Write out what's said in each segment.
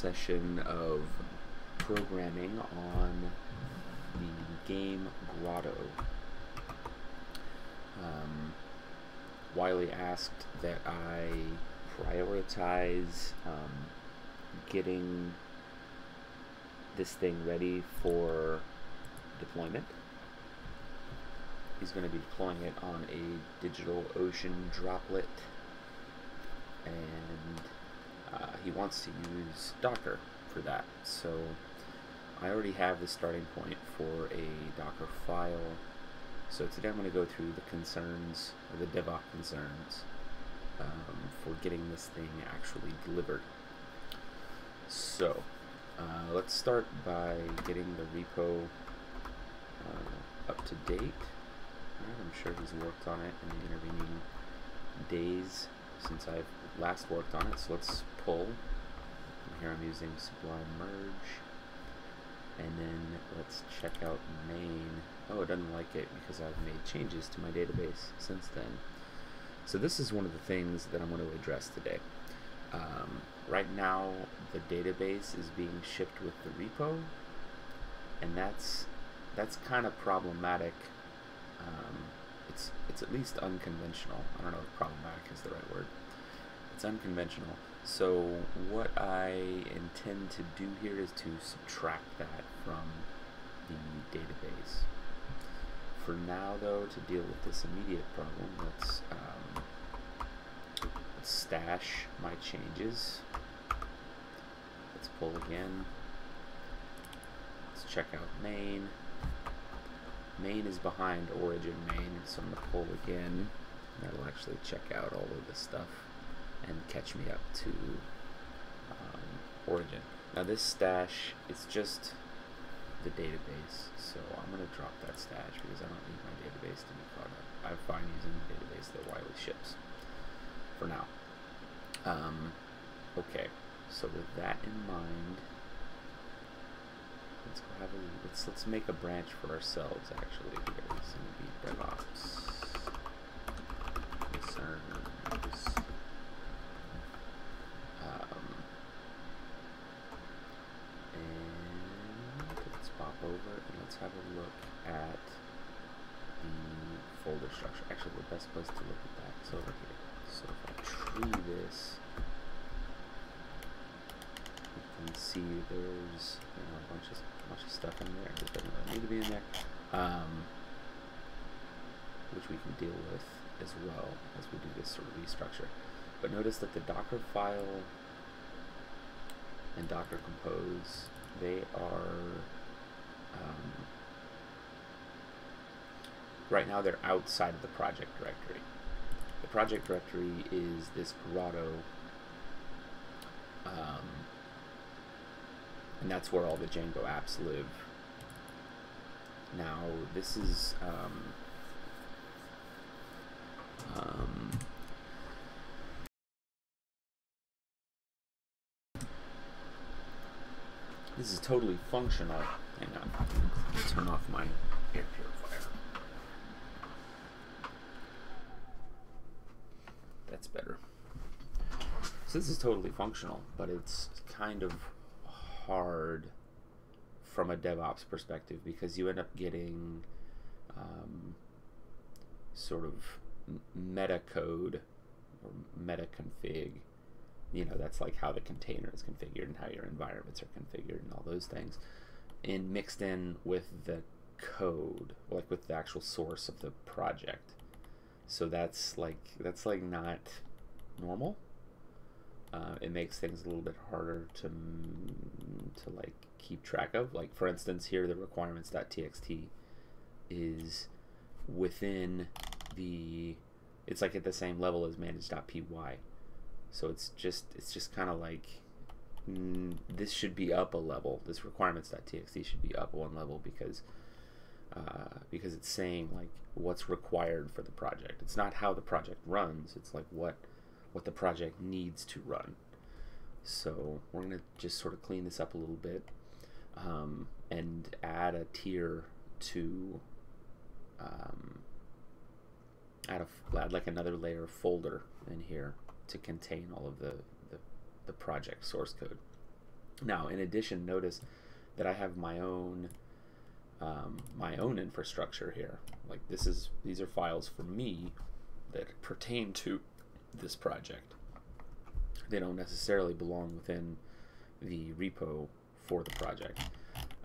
session of programming on the game Grotto. Um, Wiley asked that I prioritize um, getting this thing ready for deployment. He's going to be deploying it on a DigitalOcean droplet and uh, he wants to use Docker for that. So I already have the starting point for a Docker file. So today I'm going to go through the concerns, or the DevOps concerns, um, for getting this thing actually delivered. So uh, let's start by getting the repo uh, up to date. I'm sure he's worked on it in the intervening days since I've last worked on it. So let's pull. And here I'm using Sublime Merge. And then let's check out main. Oh, it doesn't like it because I've made changes to my database since then. So this is one of the things that I'm going to address today. Um, right now, the database is being shipped with the repo, and that's that's kind of problematic. Um, it's it's at least unconventional. I don't know if problematic is the right word. It's unconventional. So what I intend to do here is to subtract that from the database. For now, though, to deal with this immediate problem, let's, um, let's stash my changes. Let's pull again. Let's check out main. Main is behind origin main, so I'm going to pull again. That'll actually check out all of this stuff and catch me up to um, Origin. Now this stash, it's just the database, so I'm going to drop that stash because I don't need my database to be caught up. I'm fine using the database that Wiley ships for now. Um, okay, so with that in mind, let's go have a let's let's make a branch for ourselves. Actually, here it's going to be DevOps concerns. Over and let's have a look at the folder structure. Actually, the best place to look at that is over here. So if I tree this, you can see there's you know, a bunch of bunch of stuff in there that doesn't really need to be in there, um, which we can deal with as well as we do this sort of restructure. But notice that the Docker file and Docker Compose, they are um, right now they're outside of the project directory. The project directory is this grotto, um, and that's where all the Django apps live. Now this is um, this is totally functional Hang on. Turn off my air purifier. That's better. So this is totally functional, but it's kind of hard from a DevOps perspective because you end up getting um, sort of meta code or meta config. You know, that's like how the container is configured and how your environments are configured and all those things and mixed in with the code, like with the actual source of the project. So that's like that's like not normal. Uh, it makes things a little bit harder to to like keep track of. Like for instance, here the requirements.txt is within the it's like at the same level as manage.py. So it's just it's just kind of like mm, this should be up a level. This requirements.txt should be up one level because uh, because it's saying like what's required for the project. It's not how the project runs. It's like what what the project needs to run. So we're gonna just sort of clean this up a little bit um, and add a tier to um, add a add like another layer folder in here to contain all of the the project source code. Now, in addition, notice that I have my own um, my own infrastructure here. Like this is these are files for me that pertain to this project. They don't necessarily belong within the repo for the project.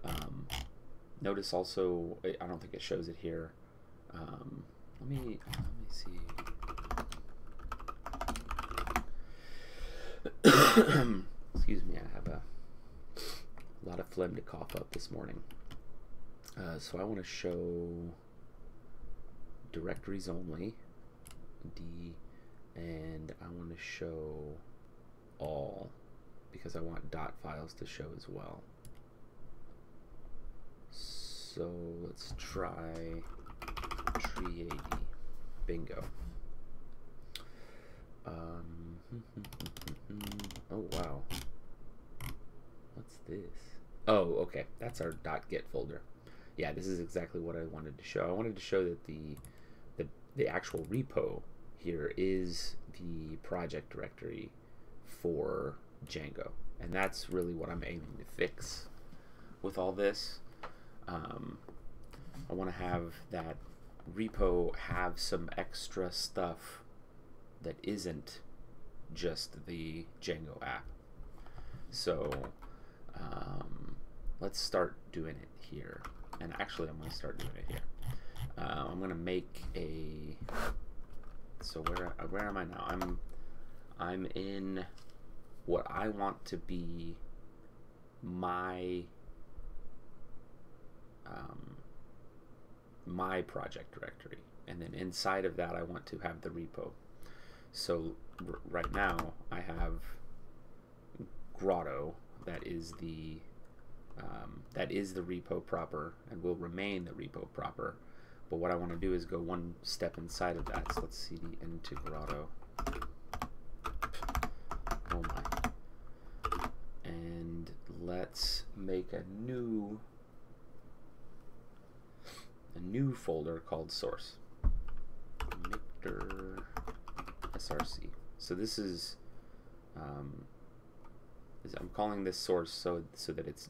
Um, notice also, I don't think it shows it here. Um, let me let me see. Excuse me, I have a, a lot of phlegm to cough up this morning. Uh, so I want to show directories only, D, and I want to show all because I want dot files to show as well. So let's try tree AD. Bingo. Um, oh wow. What's this? Oh, okay. That's our .git folder. Yeah, this is exactly what I wanted to show. I wanted to show that the the, the actual repo here is the project directory for Django. And that's really what I'm aiming to fix with all this. Um, I want to have that repo have some extra stuff that isn't just the Django app. So um, let's start doing it here. And actually, I'm going to start doing it here. Uh, I'm going to make a. So where where am I now? I'm I'm in what I want to be my um, my project directory and then inside of that I want to have the repo so right now I have Grotto that is the um, that is the repo proper and will remain the repo proper. But what I want to do is go one step inside of that. So let's cd into Grotto oh my. And let's make a new a new folder called source. mkdir src so this is um, I'm calling this source so so that it's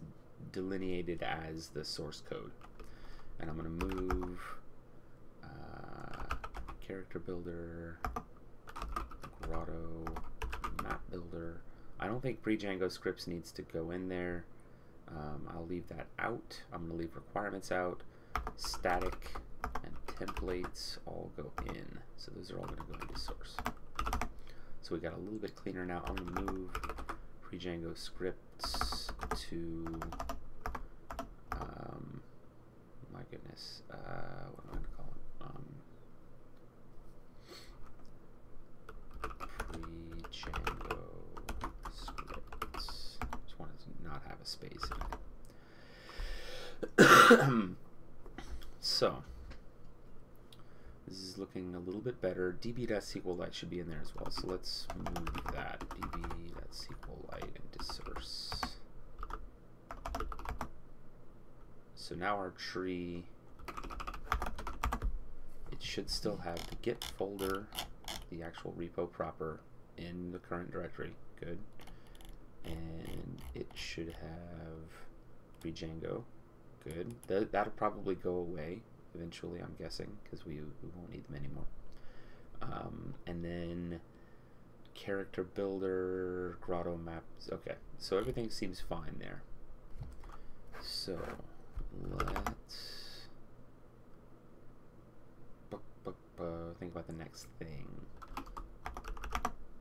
delineated as the source code. And I'm going to move uh, character builder grotto map builder. I don't think pre-Django scripts needs to go in there. Um, I'll leave that out. I'm going to leave requirements out. Static templates all go in. So those are all going to go into source. So we got a little bit cleaner now. I'm going to move pre-Django scripts to um, my goodness uh, what am I going to call it? Um, pre-Django scripts. Just want to not have a space in it. So this is looking a little bit better. db.sqlite should be in there as well. So let's move that db.sqlite into source. So now our tree, it should still have the git folder, the actual repo proper in the current directory. Good. And it should have pre-Django. Good. Th that'll probably go away eventually, I'm guessing, because we, we won't need them anymore. Um, and then character builder, grotto maps. Okay, so everything seems fine there. So let's think about the next thing.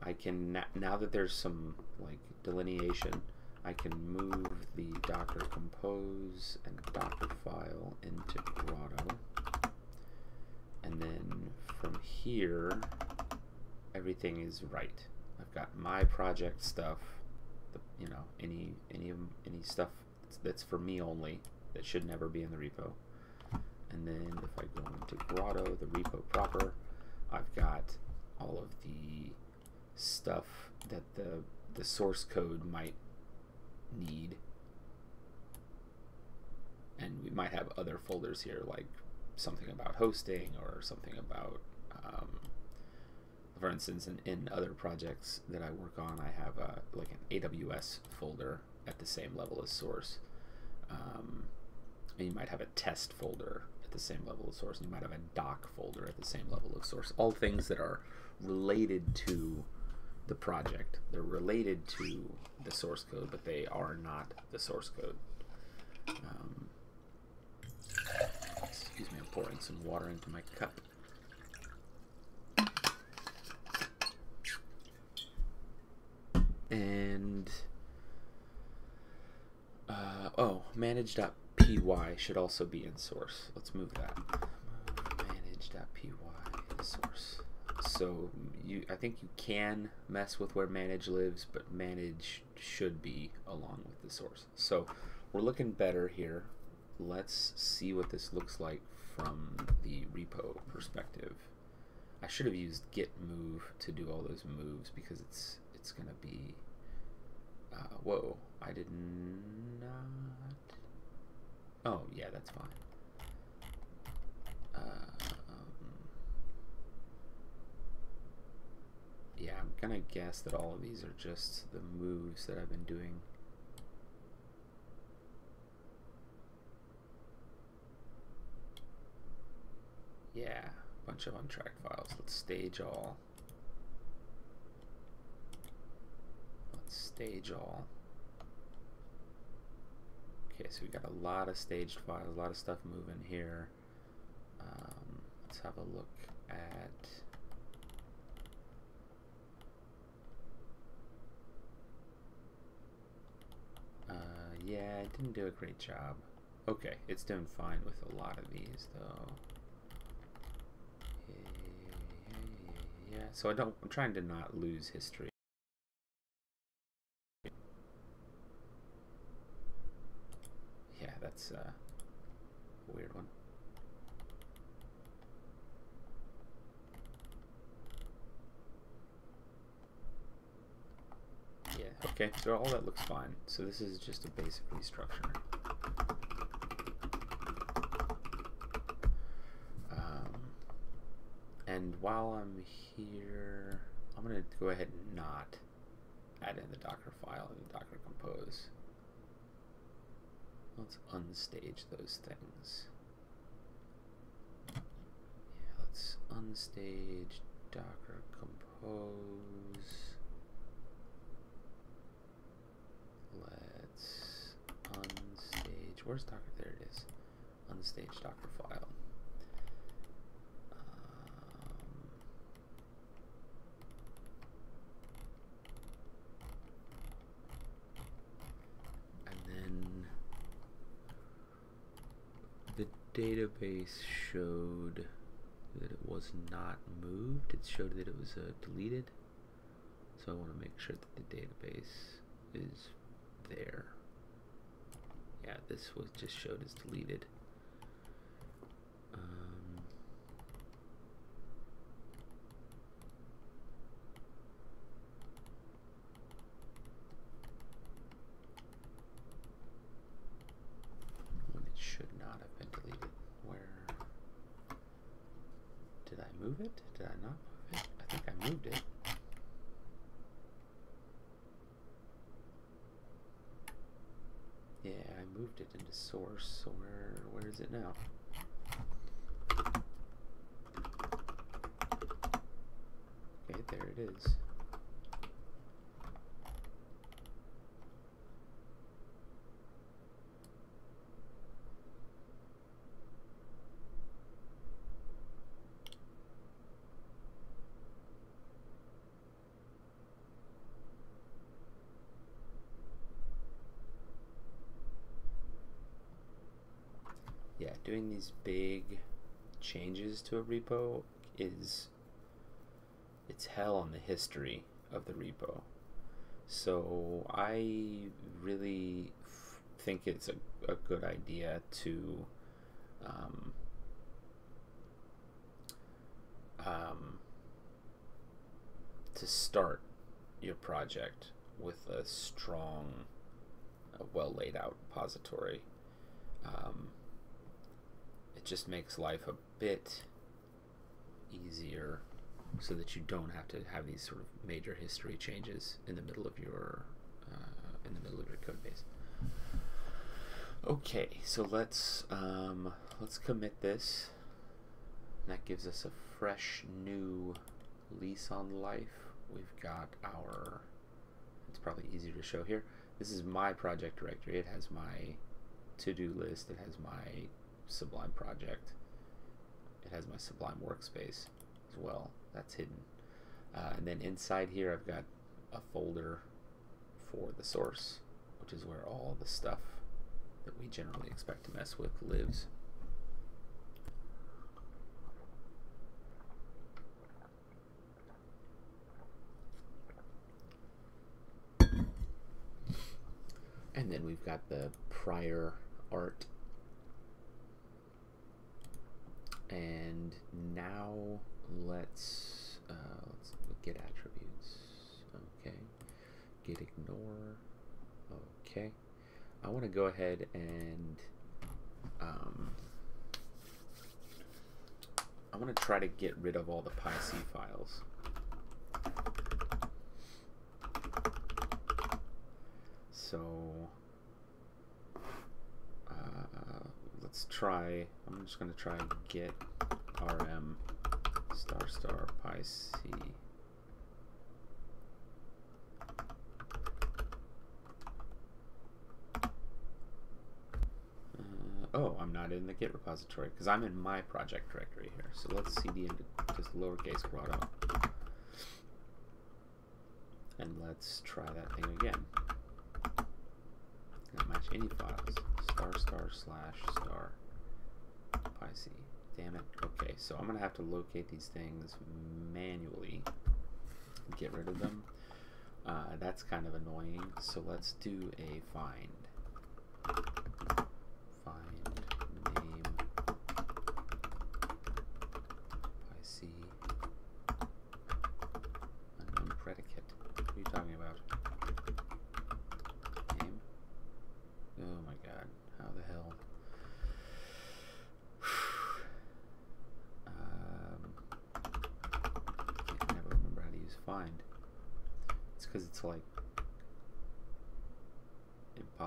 I can now that there's some like delineation. I can move the docker compose and docker file into Grotto. And then from here, everything is right. I've got my project stuff, the, you know, any any any stuff that's for me only that should never be in the repo. And then if I go into Grotto, the repo proper, I've got all of the stuff that the the source code might need. And we might have other folders here like something about hosting or something about, um, for instance, in, in other projects that I work on, I have a, like an AWS folder at the same level as source. Um, and you might have a test folder at the same level as source, and you might have a doc folder at the same level of source. All things that are related to the project. They're related to the source code, but they are not the source code. Um, excuse me, I'm pouring some water into my cup. And uh, oh, manage.py should also be in source. Let's move that. Manage.py source. So you, I think you can mess with where manage lives, but manage should be along with the source. So we're looking better here. Let's see what this looks like from the repo perspective. I should have used git move to do all those moves because it's it's gonna be uh, whoa I did not oh yeah that's fine uh, um, yeah I'm gonna guess that all of these are just the moves that I've been doing yeah bunch of untracked files. Let's stage all. Let's stage all. Okay, so we got a lot of staged files, a lot of stuff moving here. Um, let's have a look at uh, yeah, it didn't do a great job. Okay, it's doing fine with a lot of these though. Yeah, so I don't, I'm trying to not lose history. Yeah, that's uh, a weird one. Yeah, okay, so all that looks fine. So this is just a basic restructure. Um, and while I'm here, I'm going to go ahead and not add in the Docker file and the Docker Compose. Let's unstage those things. Yeah, let's unstage Docker Compose. Let's unstage. Where's Docker? There it is. Unstage Docker file. Um, and then the database showed that it was not moved. It showed that it was uh, deleted. So I want to make sure that the database is there. Yeah, this was just showed as deleted. Um, when it should not have been deleted. Where did I move it? Did I not move it? I think I moved it. Yeah, I moved it into So where where is it now? Okay, there it is. yeah, doing these big changes to a repo is it's hell on the history of the repo. So I really f- think it's a, a good idea to um, um, to start your project with a strong, well laid out repository. Um, just makes life a bit easier so that you don't have to have these sort of major history changes in the middle of your uh, in the middle of your code base. Okay, so let's um, let's commit this. That gives us a fresh new lease on life. We've got our. It's probably easier to show here. This is my project directory. It has my to-do list. It has my Sublime project. It has my Sublime workspace as well. That's hidden. Uh, and then inside here, I've got a folder for the source, which is where all the stuff that we generally expect to mess with lives. And then we've got the prior art. And now let's, uh, let's get attributes. Okay. Gitignore. Okay. I want to go ahead and um, I want to try to get rid of all the PyC files. So uh, let's try, I'm just going to try git rm star star PyC. Uh, oh, I'm not in the Git repository because I'm in my project directory here. So let's cd into just lowercase grotto. And let's try that thing again. Not match any files. Star star slash star pyc. Damn it. Okay, so I'm gonna have to locate these things manually. Get rid of them. Uh, that's kind of annoying. So let's do a find.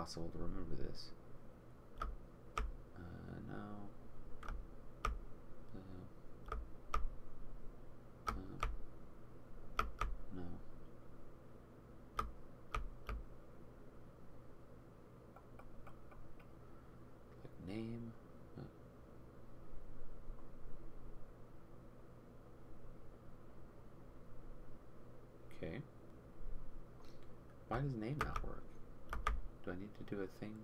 Impossible to remember this. Uh, no. Uh, uh, no. Like name. Uh. Okay. Why does name not work? Do I need do a thing?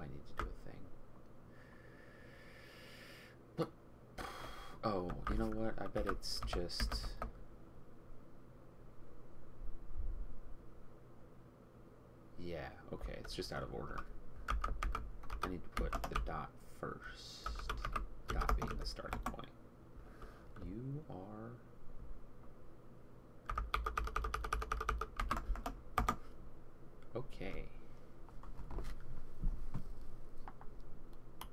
I need to do a thing. Oh, you know what? I bet it's just... Yeah, okay, it's just out of order. I need to put the dot first. Dot being the starting point. You are Okay.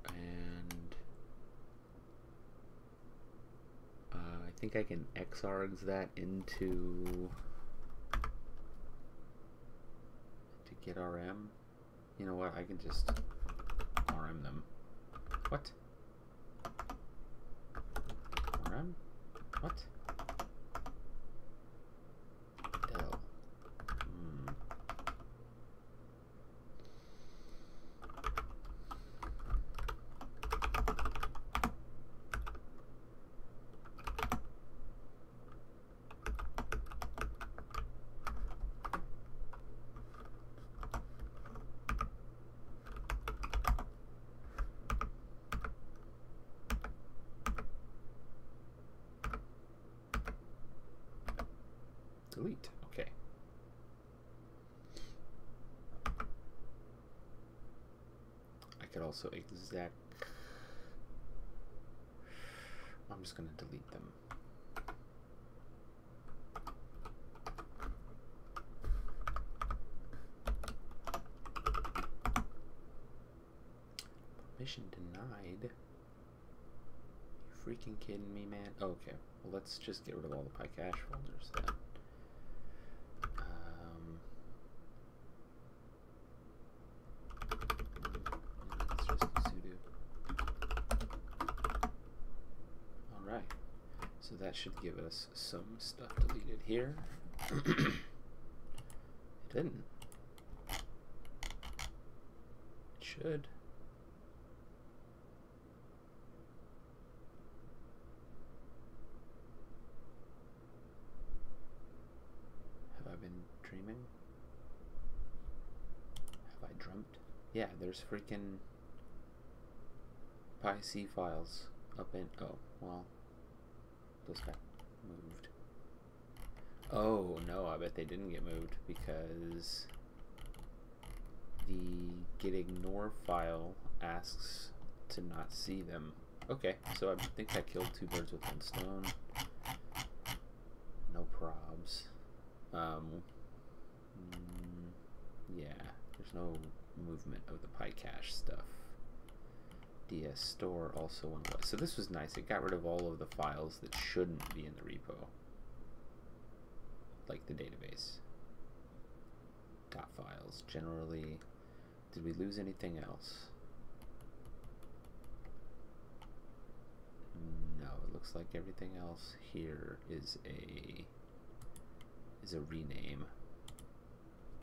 And uh, I think I can xargs that into to git RM. You know what? I can just RM them. What? RM? What? Delete. Okay. I could also exec. I'm just going to delete them. Permission denied. You freaking kidding me, man? Oh, okay. Well, let's just get rid of all the PyCache folders then. Some stuff deleted here. it didn't. It should. Have I been dreaming? Have I dreamt? Yeah, there's freaking PyC files up in. Oh, well, those got moved. Oh, no, I bet they didn't get moved because the gitignore file asks to not see them. Okay, so I think I killed two birds with one stone. No probs. Um, mm, yeah, there's no movement of the PyCache stuff. DS uh, store also went away. So this was nice. It got rid of all of the files that shouldn't be in the repo, like the database. Dot files. Generally, did we lose anything else? No, it looks like everything else here is a is a rename.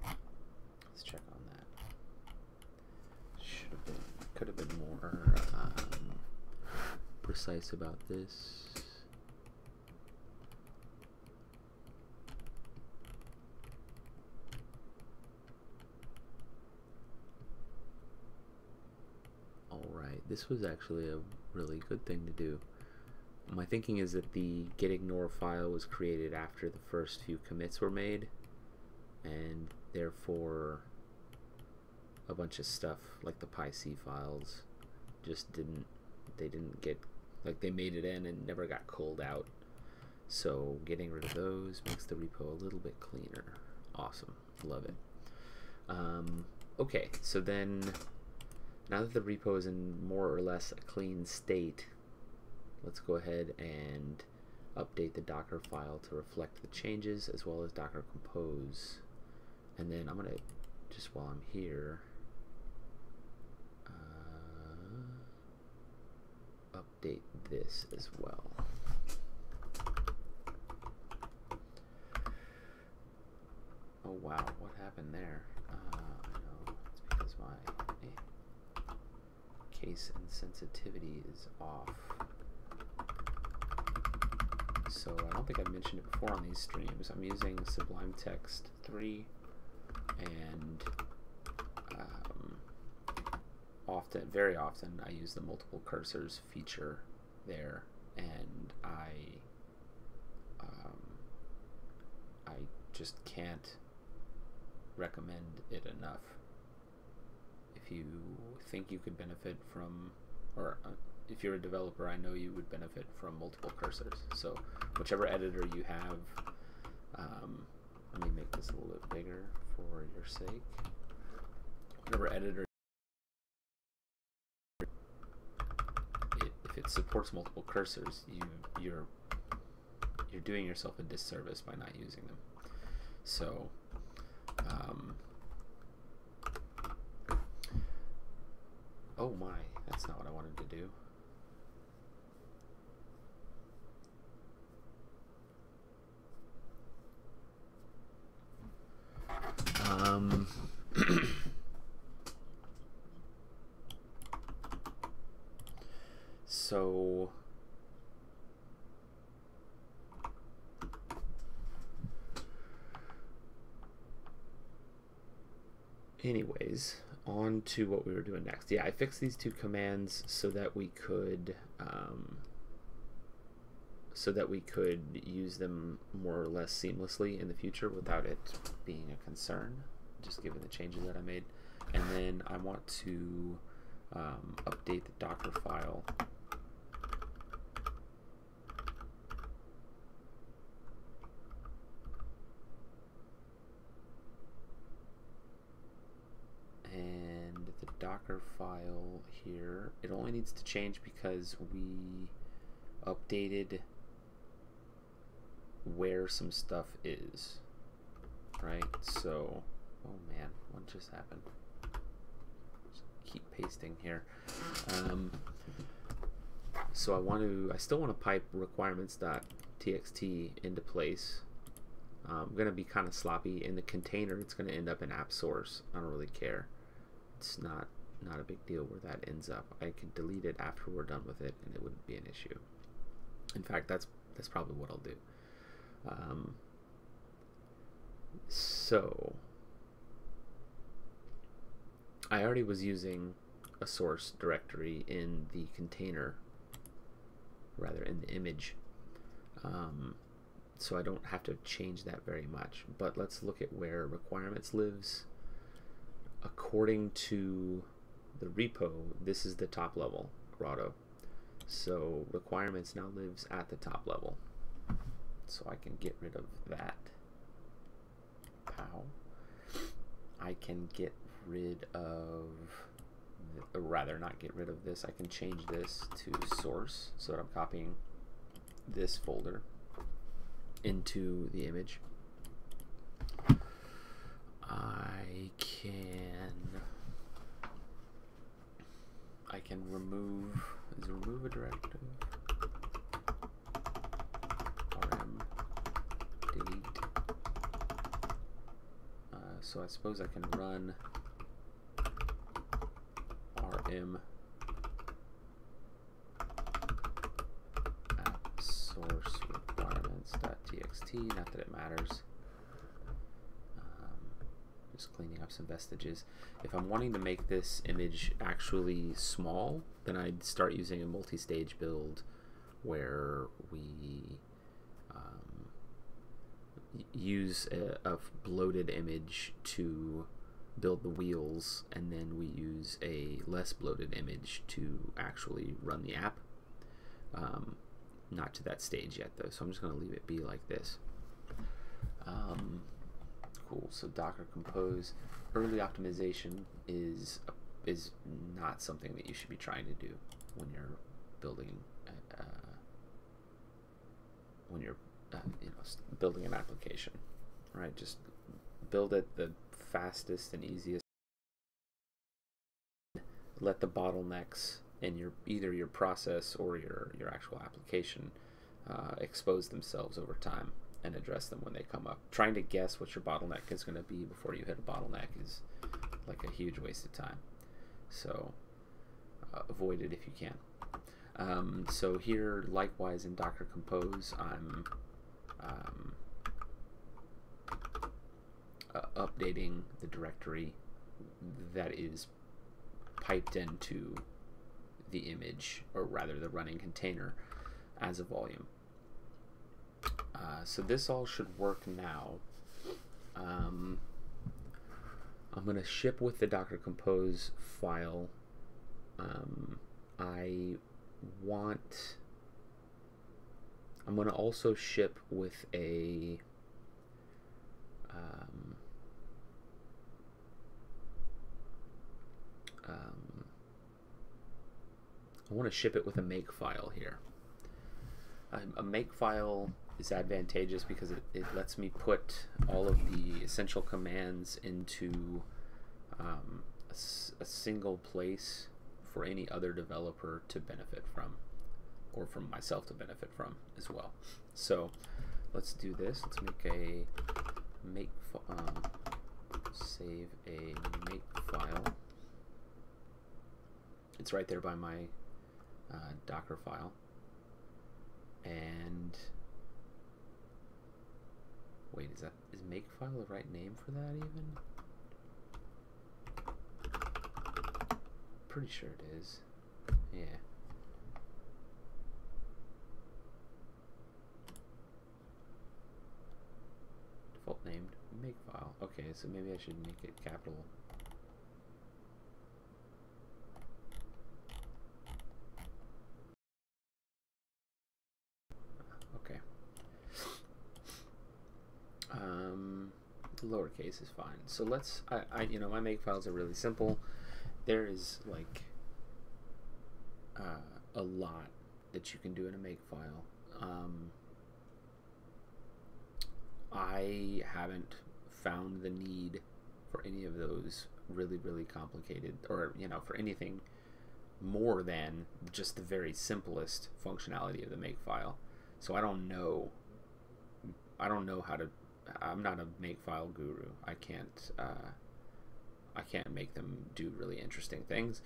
Let's check on that. Should have been, could have been more um, precise about this. Alright, this was actually a really good thing to do. My thinking is that the gitignore file was created after the first few commits were made, and therefore a bunch of stuff like the PyC files just didn't they didn't get like they made it in and never got culled out. So getting rid of those makes the repo a little bit cleaner. Awesome, love it. Um, okay, so then now that the repo is in more or less a clean state, let's go ahead and update the Docker file to reflect the changes as well as Docker Compose. And then I'm to, just while I'm here, uh, update this as well. Oh wow, what happened there? Uh, know, it's because my eh, case insensitivity is off. So I don't think I've mentioned it before on these streams. I'm using Sublime Text 3 and often, very often, I use the multiple cursors feature there, and I, um, I just can't recommend it enough. If you think you could benefit from, or uh, if you're a developer, I know you would benefit from multiple cursors. So whichever editor you have, um, let me make this a little bit bigger for your sake. Whatever editor, it, it supports multiple cursors, you you're you're doing yourself a disservice by not using them. So. Um, oh my, that's not what I wanted to do. Um, so anyways on to what we were doing next yeah i fixed these two commands so that we could um, so that we could use them more or less seamlessly in the future without it being a concern, just given the changes that I made. And then I want to um, update the Docker file and the Docker file here, it only needs to change because we updated where some stuff is, right? So, oh man, what just happened? Just keep pasting here. Um, so I want to, I still want to pipe requirements.txt into place. I'm going to be kind of sloppy. In the container, it's going to end up in app source. I don't really care. It's not not a big deal where that ends up. I can delete it after we're done with it, and it wouldn't be an issue. In fact, that's that's probably what I'll do. Um, so I already was using a source directory in the container, rather in the image. Um, so I don't have to change that very much. But let's look at where requirements lives. According to the repo, this is the top level, Grotto. So requirements now lives at the top level. So I can get rid of that. Pow. I can get rid of, or rather not get rid of this, I can change this to source so that I'm copying this folder into the image. I can I can remove is remove a directive? Rm delete. Uh, so I suppose I can run rm app source requirements.txt not that it matters just cleaning up some vestiges. If I'm wanting to make this image actually small, then I'd start using a multi-stage build where we um, use a, a, bloated image to build the wheels, and then we use a less bloated image to actually run the app. Um, not to that stage yet, though, so I'm just going to leave it be like this. Um, cool. So Docker Compose early optimization is is not something that you should be trying to do when you're building uh, when you're uh, you know building an application, right? Just build it the fastest and easiest. Let the bottlenecks in your either your process or your your actual application uh, expose themselves over time and address them when they come up. Trying to guess what your bottleneck is going to be before you hit a bottleneck is like a huge waste of time. So uh, avoid it if you can. Um, so here, likewise in Docker Compose, I'm um, uh, updating the directory that is piped into the image, or rather the running container, as a volume. Uh, so this all should work now. Um, I'm going to ship with the Docker Compose file. Um, I want. I'm going to also ship with a. Um, um, I want to ship it with a make file here. a make file is advantageous because it, it lets me put all of the essential commands into um, a, single place for any other developer to benefit from or from myself to benefit from as well. So let's do this. Let's make a make um, save a make file. It's right there by my uh, docker file. And Wait, is that is makefile the right name for that even? Pretty sure it is. Yeah. Default named makefile. Okay, so maybe I should make it capital lowercase is fine. So let's, I, I, you know, my make files are really simple. There is like uh, a lot that you can do in a make file. Um, I haven't found the need for any of those really, really complicated, or you know, for anything more than just the very simplest functionality of the make file. So I don't know I don't know how to. I'm not a makefile guru. I can't. Uh, I can't make them do really interesting things.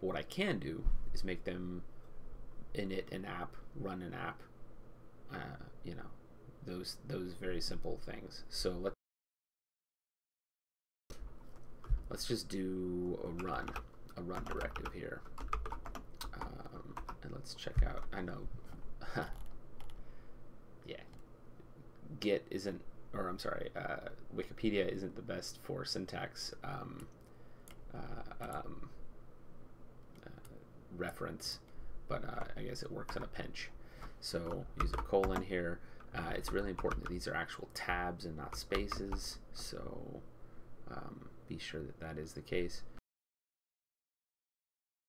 But what I can do is make them init an app, run an app. Uh, you know, those those very simple things. So let's let's just do a run, a run directive here, um, and let's check out. I know, yeah, Git isn't, or I'm sorry, uh, Wikipedia isn't the best for syntax um, uh, um, uh, reference, but uh, I guess it works in a pinch. So use a colon here. Uh, it's really important that these are actual tabs and not spaces. So um, be sure that that is the case.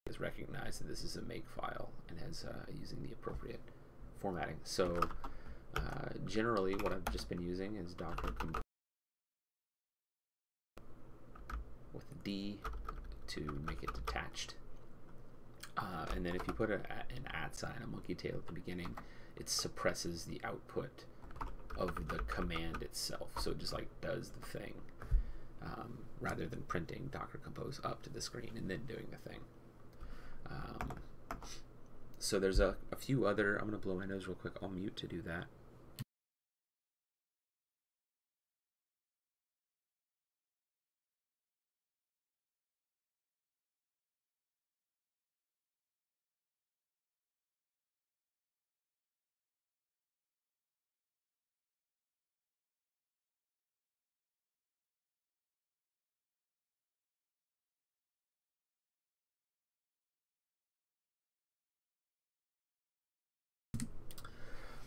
Is recognize that this is a make file and has uh, using the appropriate formatting. So uh, generally, what I've just been using is Docker with a D to make it detached. Uh, and then if you put a, an at sign, a monkey tail at the beginning, it suppresses the output of the command itself. So it just like does the thing um, rather than printing Docker Compose up to the screen and then doing the thing. Um, so there's a, a few other, I'm going to blow my nose real quick. I'll mute to do that.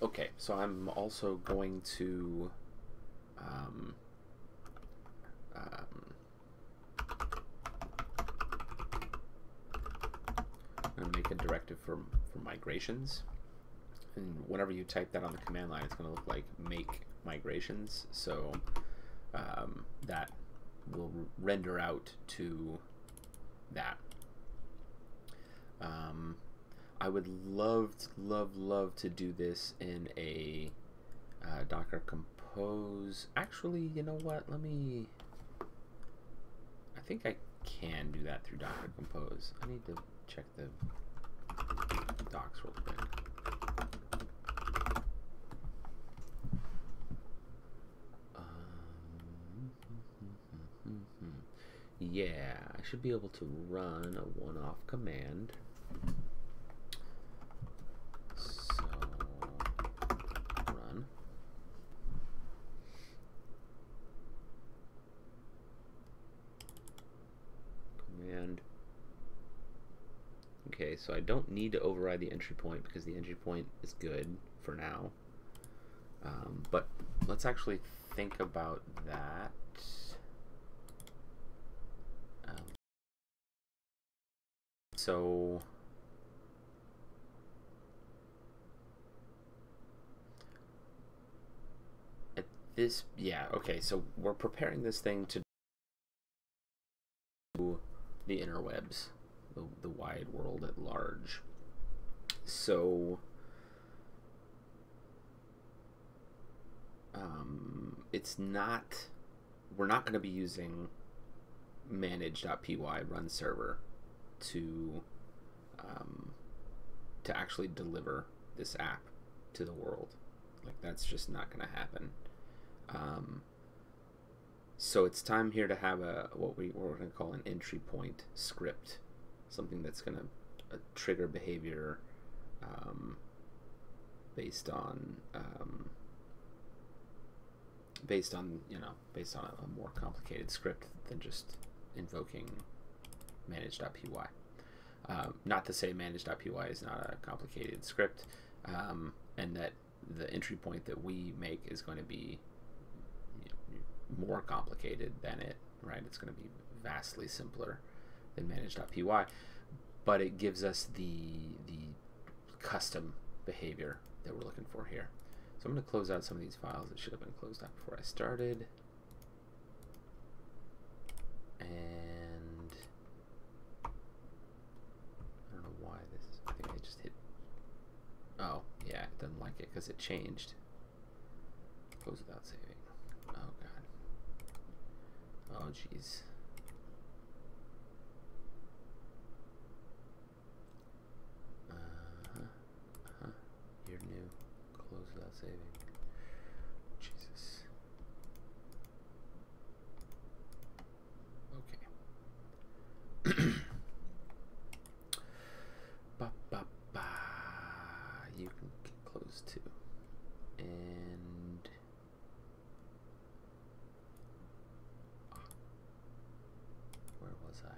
Okay, so I'm also going to um, um, I'm going to make a directive for, for migrations. And whenever you type that on the command line, it's going to look like make migrations. So um, that will render out to that. Um, I would love, to, love, love to do this in a uh, Docker Compose. Actually, you know what? Let me. I think I can do that through Docker Compose. I need to check the docs real quick. Um, yeah, I should be able to run a one-off command. So I don't need to override the entry point because the entry point is good for now. Um, but let's actually think about that. Um, so at this, yeah, okay, so we're preparing this thing to do the interwebs wide world at large. So, um, it's not, we're not going to be using manage.py run server to, um, to actually deliver this app to the world. Like, that's just not going to happen. Um, so it's time here to have a what we what we're going to call an entry point script something that's going to uh, trigger behavior um, based on um, based on you know based on a, a, more complicated script than just invoking manage.py. Um, not to say manage.py is not a complicated script, um, and that the entry point that we make is going to be you know, more complicated than it. Right? It's going to be vastly simpler than manage.py, but it gives us the the custom behavior that we're looking for here. So I'm going to close out some of these files that should have been closed out before I started. And I don't know why this, I think I just hit, oh yeah, it doesn't like it because it changed. Close without saving. Oh god. Oh jeez. Uh-huh. Uh-huh. You're new. Close without saving. Jesus. Okay. ba ba ba. You can get close too. And where was I?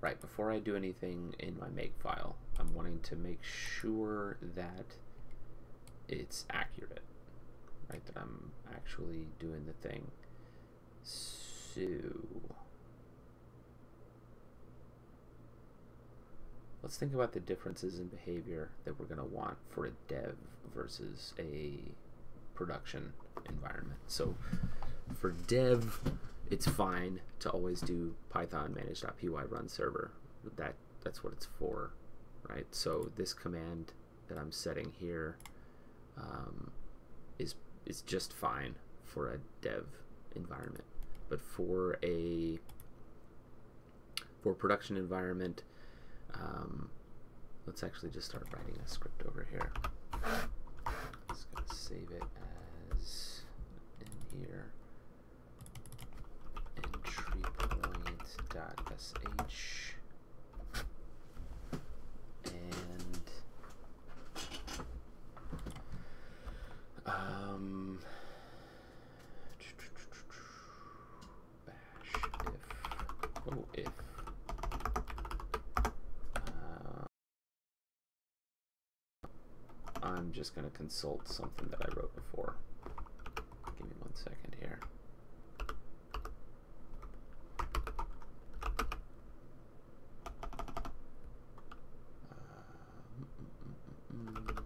Right, before I do anything in my make file, I'm wanting to make sure that it's accurate, right? That I'm actually doing the thing. So let's think about the differences in behavior that we're going to want for a dev versus a production environment. So for dev, it's fine to always do python manage.py run server. That that's what it's for, right? So this command that I'm setting here um, is is just fine for a dev environment. But for a for production environment, um, let's actually just start writing a script over here. Just gonna save it as in here entry point dot sh and um bash if oh if uh, I'm just going to consult something that I wrote before. Give me one second here. Um, mm, mm, mm.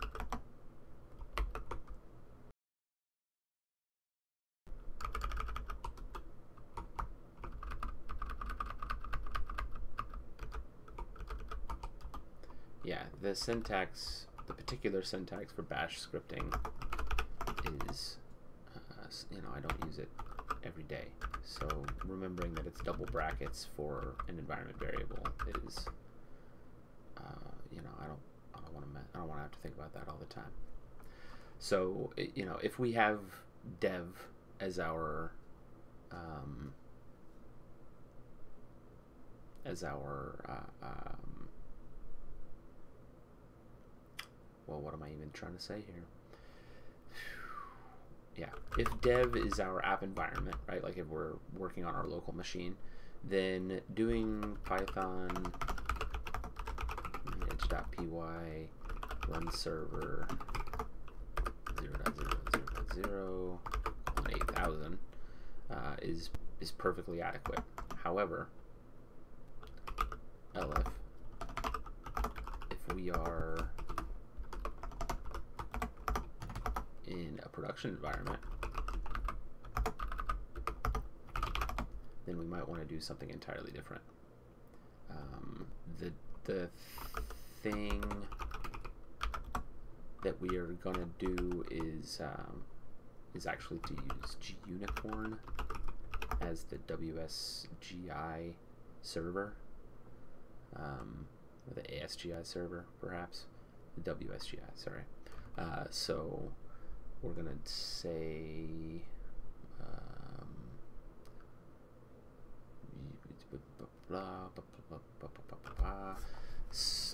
Yeah, the syntax, particular syntax for bash scripting is, uh, you know, I don't use it every day. So remembering that it's double brackets for an environment variable is, uh, you know, I don't, I don't want to, I don't want to have to think about that all the time. So you know, if we have dev as our um, as our uh, um, well, what am I even trying to say here? Yeah, if dev is our app environment, right? Like if we're working on our local machine, then doing Python manage.py run server 0.0.0.0 on 8000 uh, is is perfectly adequate. However, elif if we are in a production environment, then we might want to do something entirely different. Um, the the thing that we are gonna do is um, is actually to use Gunicorn as the WSGI server, um, or the ASGI server, perhaps the WSGI. Sorry. Uh, so we're gonna say um,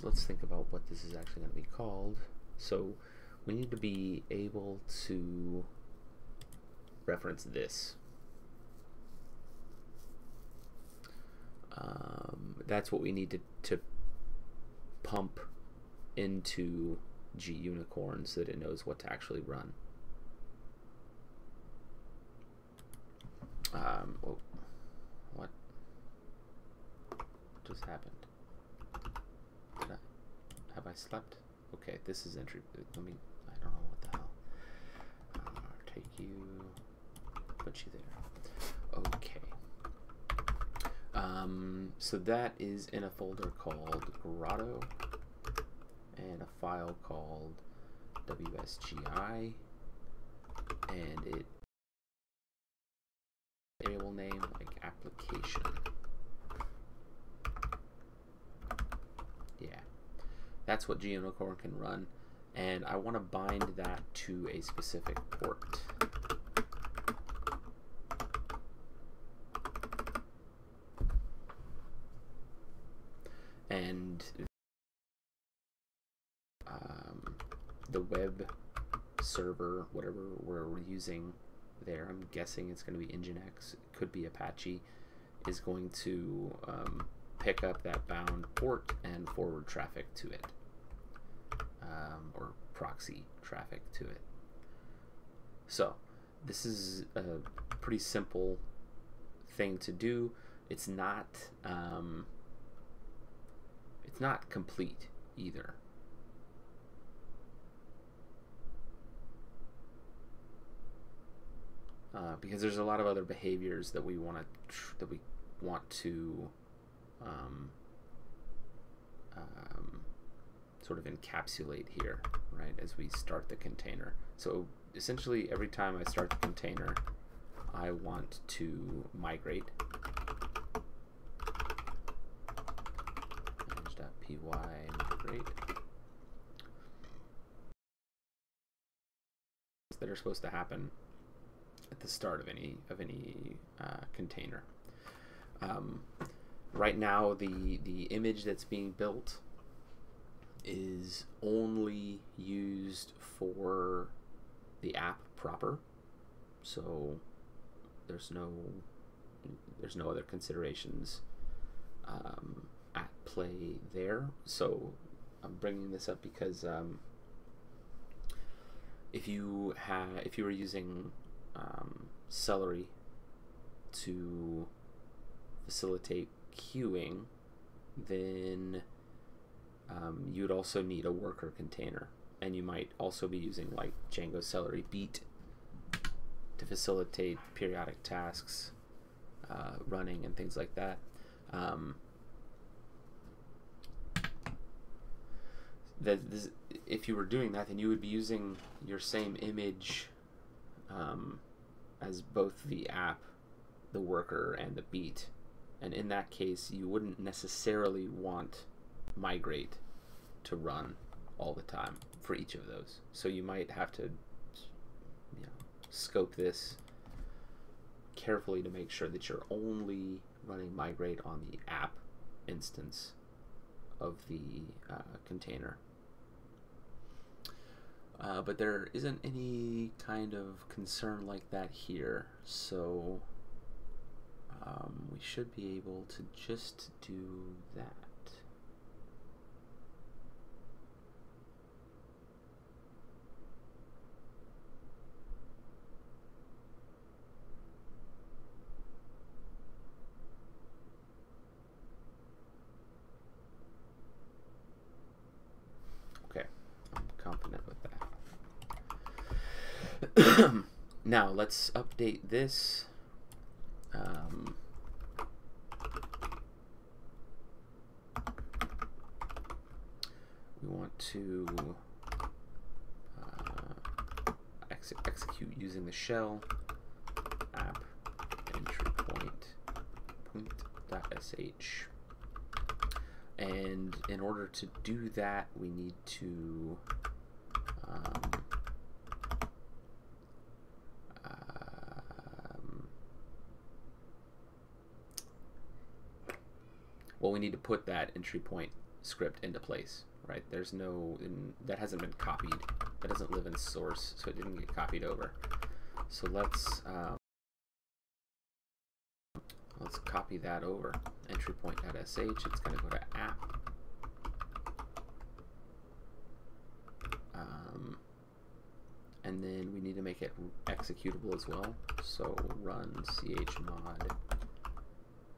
let's think about what this is actually going to be called. So we need to be able to reference this. Um, that's what we need to, to pump into Gunicorn so that it knows what to actually run. Um, oh, what just happened? Did I, have I slept? Okay, this is entry. Let me. I don't know what the hell. Uh, take you. Put you there. Okay. Um, so that is in a folder called Grotto and a file called WSGI, and it variable name like application. Yeah, that's what Gunicorn can run. And I want to bind that to a specific port. And um, the web server, whatever we're using there, I'm guessing it's going to be Nginx, could be Apache, is going to um, pick up that bound port and forward traffic to it, um, or proxy traffic to it. So, this is a pretty simple thing to do. It's not um, it's not complete either. Uh, because there's a lot of other behaviors that we want to that we want to um, um, sort of encapsulate here, right? As we start the container. So essentially, every time I start the container, I want to migrate. Manage.py migrate. That are supposed to happen at the start of any of any uh, container. Um, right now, the the image that's being built is only used for the app proper, so there's no there's no other considerations um, at play there. So I'm bringing this up because um, if you have if you were using um, Celery to facilitate queuing, then um, you would also need a worker container. And you might also be using like Django Celery Beat to facilitate periodic tasks uh, running and things like that. Um, that this, if you were doing that, then you would be using your same image um, as both the app, the worker, and the beat. And in that case, you wouldn't necessarily want migrate to run all the time for each of those. So you might have to you know, scope this carefully to make sure that you're only running migrate on the app instance of the uh, container. Uh, but there isn't any kind of concern like that here, so um, we should be able to just do that. Okay, I'm confident with that. Now let's update this. Um, we want to uh, ex execute using the shell app entry point point.sh and in order to do that we need to um, well we need to put that entry point script into place right? There's no in, that hasn't been copied. That doesn't live in source so it didn't get copied over. So let's um, let's copy that over. Entry point.sh it's going to go to app. Um, and then we need to make it executable as well. So run chmod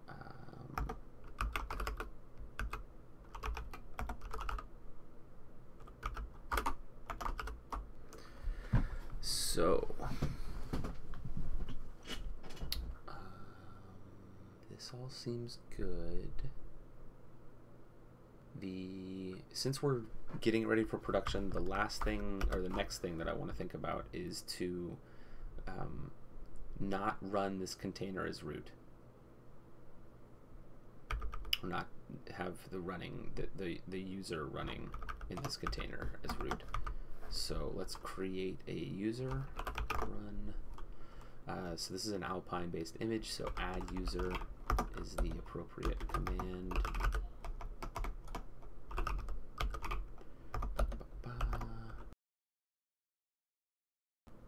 um, so um, this all seems good the since we're getting ready for production the last thing or the next thing that i want to think about is to um, not run this container as root. Or not have the running the, the, the user running in this container as root. So let's create a user run. Uh, so this is an Alpine based image, so add user is the appropriate command.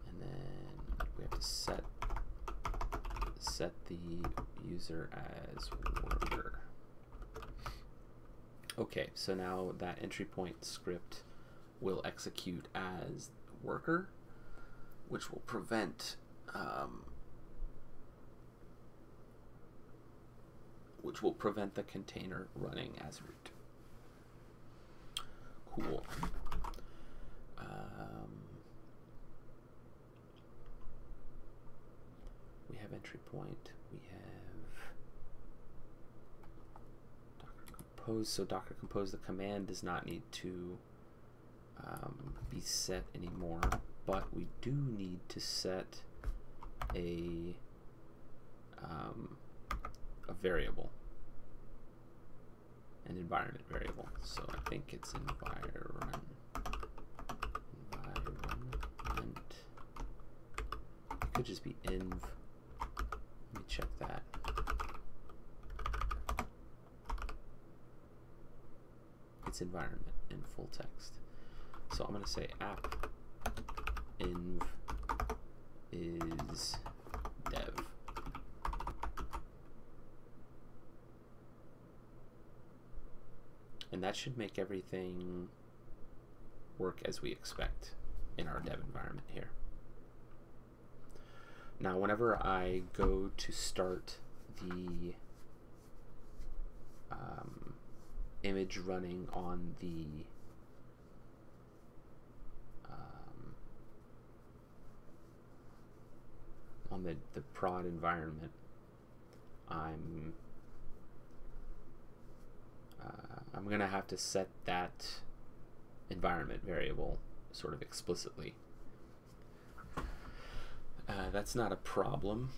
And then we have to set set the user as worker. Okay, so now that entry point script will execute as worker, which will prevent um, which will prevent the container running as root. Cool. Um, we have entry point. We have Docker Compose. So Docker Compose, the command does not need to um, be set anymore, but we do need to set a um, a variable, an environment variable. So I think it's environment. Environment. It could just be env. Let me check that. It's environment in full text. So I'm going to say app env is dev. And that should make everything work as we expect in our dev environment here. Now, whenever I go to start the um, image running on the um, on the, the prod environment, I'm uh, I'm gonna have to set that environment variable sort of explicitly. Uh, that's not a problem.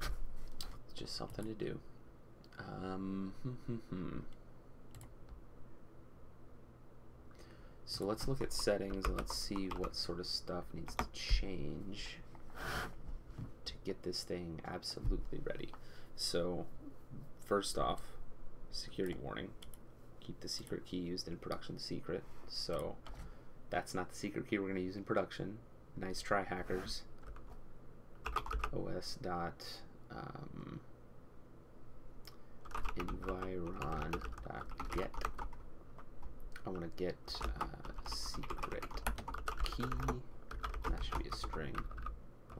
It's just something to do. Um, hmm, hmm, hmm. So let's look at settings and let's see what sort of stuff needs to change to get this thing absolutely ready. So first off, security warning. Keep the secret key used in production secret. So that's not the secret key we're going to use in production. Nice try, hackers. os dot um, environ dot get. I want to get uh, secret key. That should be a string.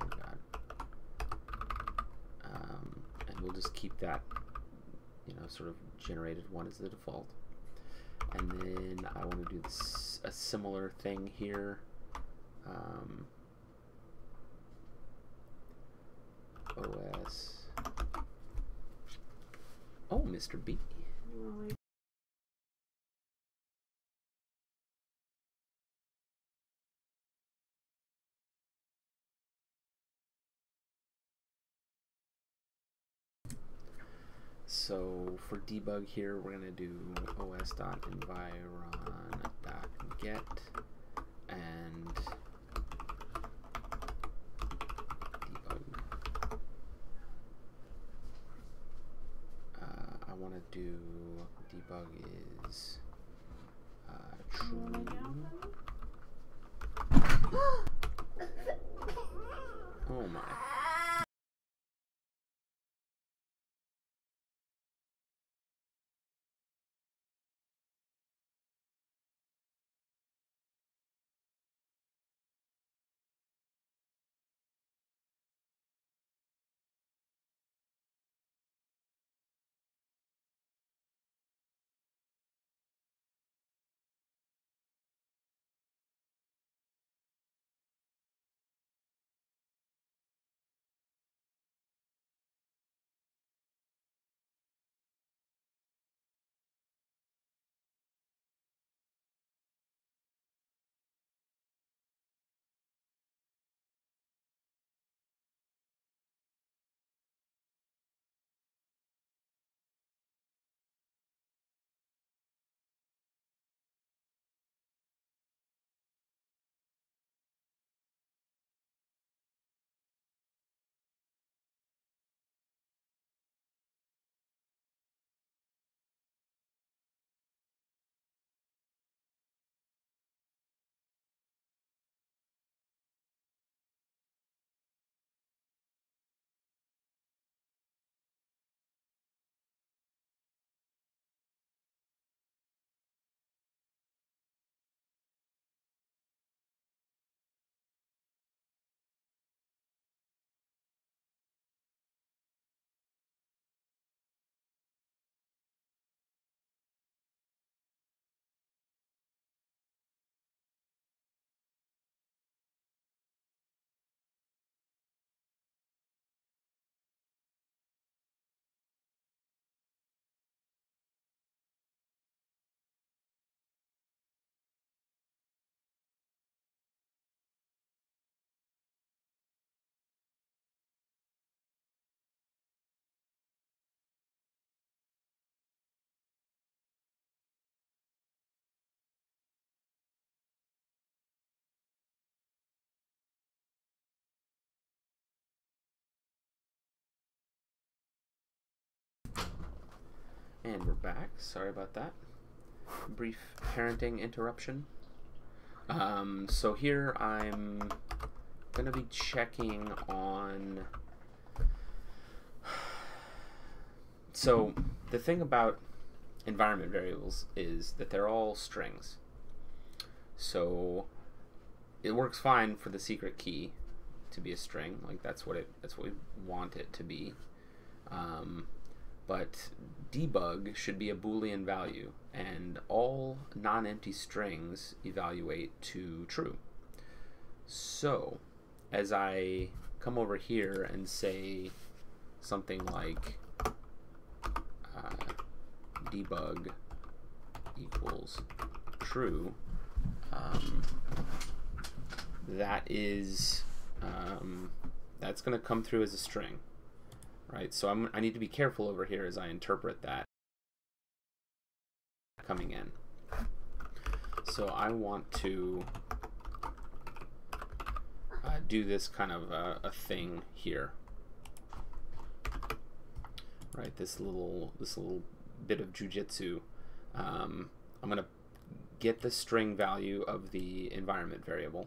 Oh god. Um, and we'll just keep that, you know, sort of generated one as the default. And then I want to do this, a similar thing here. Um, OS. Oh, Mr. B. So for debug here, we're going to do os.environ.get and debug. Uh, I want to do debug is uh, true. oh my. And we're back. Sorry about that. Brief parenting interruption. Um, so here I'm going to be checking on. So the thing about environment variables is that they're all strings. So it works fine for the secret key to be a string. Like that's what it that's what we want it to be. Um, but debug should be a boolean value and all non-empty strings evaluate to true. So as I come over here and say something like uh, debug equals true, um, that is um, that's going to come through as a string, right? So I'm, I need to be careful over here as I interpret that coming in. So I want to uh, do this kind of a, a thing here, right? This little this little bit of jujitsu. Um, I'm gonna get the string value of the environment variable,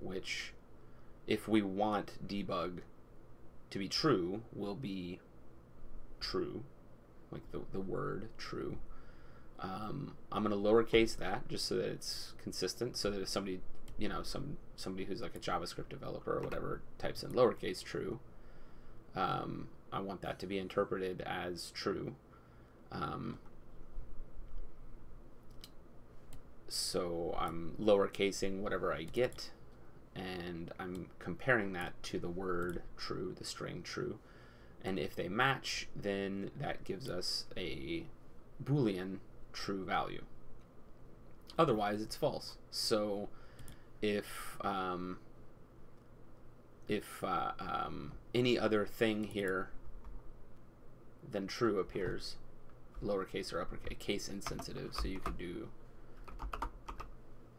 which if we want debug to be true, will be true, like the, the word true. Um, I'm going to lowercase that just so that it's consistent, so that if somebody, you know, some somebody who's like a JavaScript developer or whatever types in lowercase true, um, I want that to be interpreted as true. Um, so I'm lowercasing whatever I get and I'm comparing that to the word true, the string true. And if they match, then that gives us a boolean true value. Otherwise, it's false. So if um, if uh, um, any other thing here than true appears, lowercase or uppercase, case insensitive, so you could do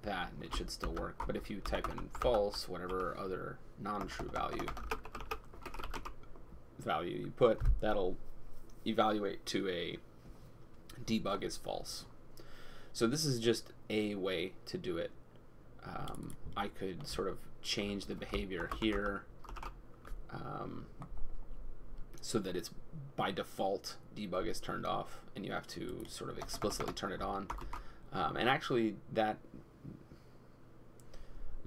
that and it should still work. But if you type in false, whatever other non-true value value you put, that'll evaluate to a debug is false. So this is just a way to do it. Um, I could sort of change the behavior here um, so that it's by default debug is turned off and you have to sort of explicitly turn it on. Um, and actually that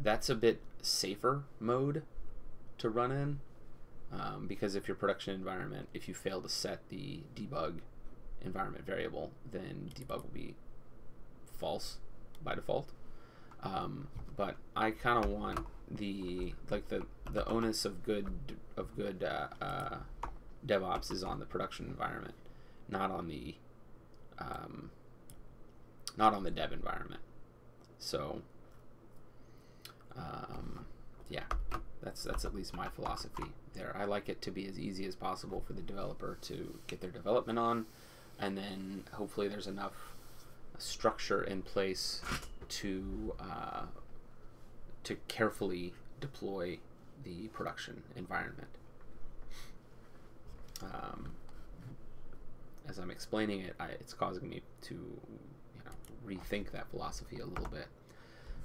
that's a bit safer mode to run in um, because if your production environment, if you fail to set the debug environment variable, then debug will be false by default. Um, but I kind of want the like the the onus of good of good uh, uh, DevOps is on the production environment, not on the um, not on the dev environment. So um, yeah, that's that's at least my philosophy there. I like it to be as easy as possible for the developer to get their development on, and then hopefully there's enough structure in place to uh, to carefully deploy the production environment. Um, as I'm explaining it, I, it's causing me to you know rethink that philosophy a little bit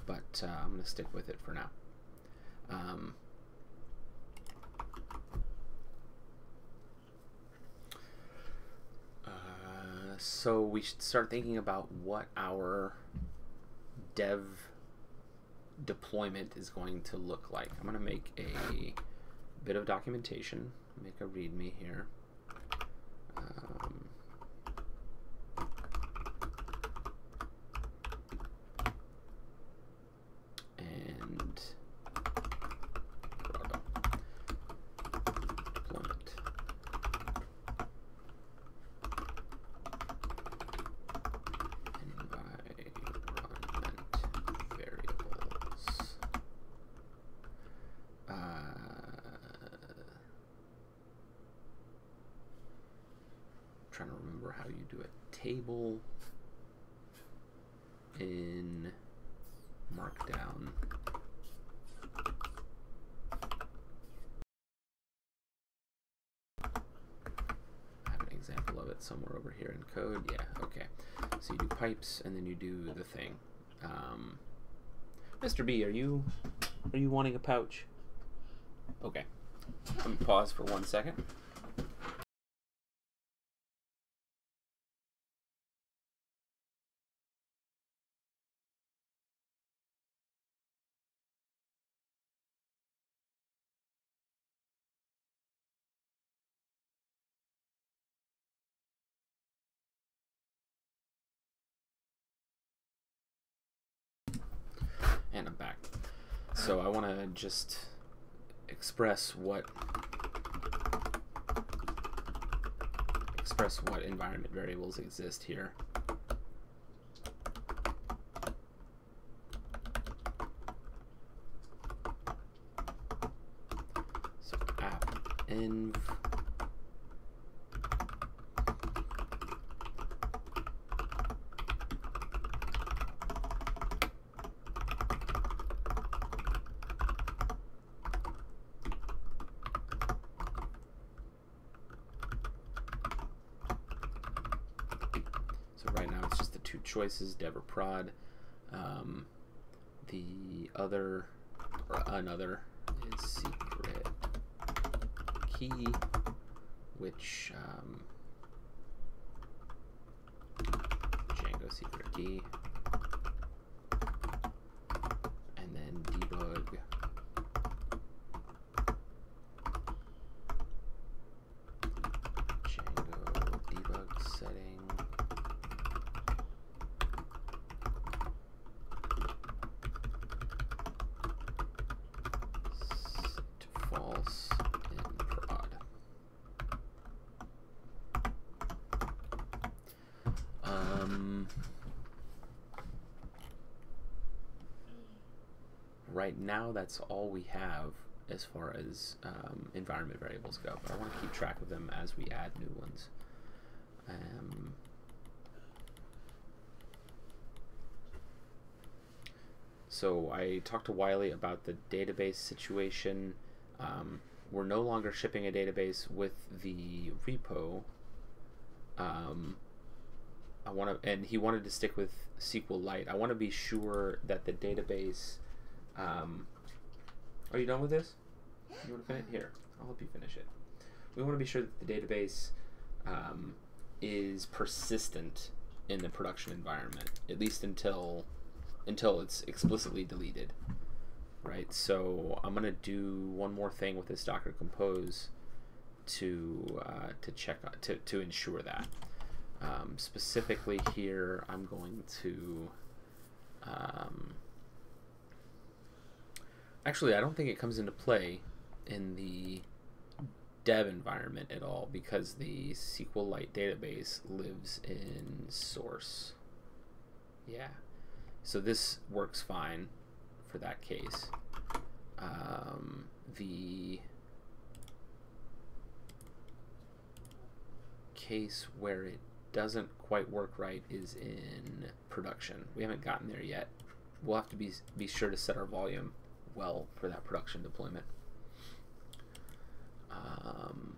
but uh, I'm going to stick with it for now. Um, uh, so we should start thinking about what our dev deployment is going to look like. I'm going to make a bit of documentation, make a README here. Um, table in Markdown. I have an example of it somewhere over here in code. Yeah, okay. So you do pipes and then you do the thing. Um, Mr. B, are you are you wanting a pouch? Okay. Let me pause for one second. So I want to just express what express what environment variables exist here. So app env So right it's just the two choices, dev or prod. Um, the other, or another, is secret key, which um, Django secret key, and then debug. Django debug setting. set to false in prod. Um, right now, that's all we have as far as um, environment variables go, but I want to keep track of them as we add new ones. Um, So I talked to Wiley about the database situation. Um, we're no longer shipping a database with the repo. Um, I want to, and he wanted to stick with SQLite. I want to be sure that the database. Um, are you done with this? You want to finish? Here, I'll help you finish it. We want to be sure that the database um, is persistent in the production environment, at least until until it's explicitly deleted. Right, so I'm gonna do one more thing with this Docker Compose to uh, to check to to ensure that. Um, specifically here, I'm going to. Um, actually, I don't think it comes into play in the dev environment at all because the SQLite database lives in source. Yeah. So this works fine for that case. Um, the case where it doesn't quite work right is in production. We haven't gotten there yet. We'll have to be, be sure to set our volume well for that production deployment. Um,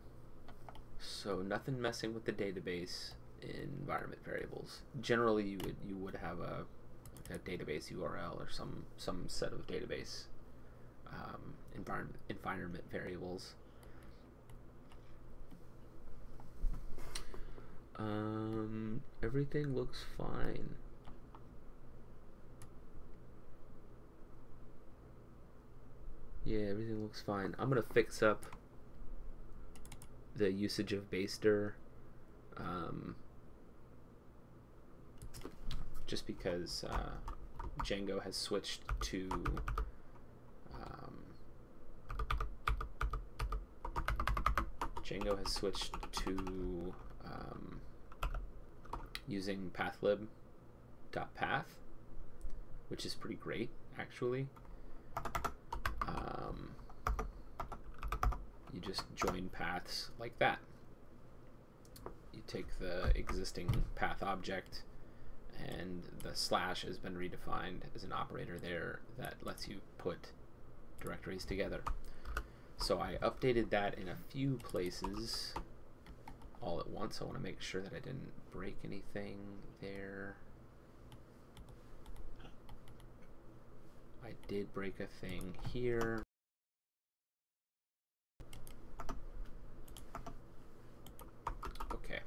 so nothing messing with the database environment variables. Generally, you would you would have a a database URL or some some set of database um, environment environment variables. Um, everything looks fine. Yeah, everything looks fine. I'm gonna fix up the usage of BASE_DIR. Um, just because uh, Django has switched to um, Django has switched to um, using pathlib.path, which is pretty great actually. Um, you just join paths like that. You take the existing path object and the slash has been redefined as an operator there that lets you put directories together. So I updated that in a few places. all at once. I want to make sure that I didn't break anything there. I did break a thing here. Okay.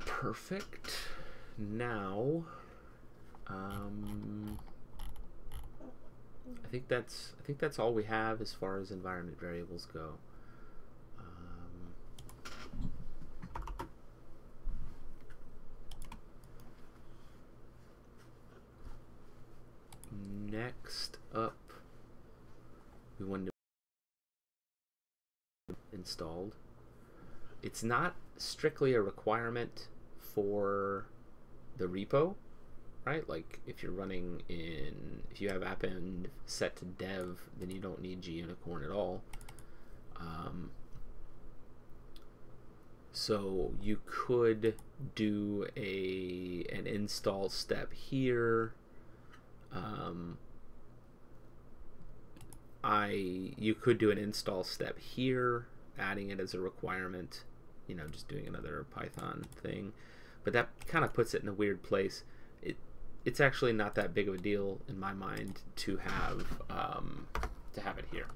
Perfect. Now, um, I think that's I think that's all we have as far as environment variables go. Um, next up, we want to installed. It's not strictly a requirement for the repo, right? Like if you're running in, if you have append set to dev, then you don't need gunicorn at all. Um, so you could do a an install step here. Um, I you could do an install step here, adding it as a requirement. You know, just doing another Python thing, but that kind of puts it in a weird place. It it's actually not that big of a deal in my mind to have um, to have it here.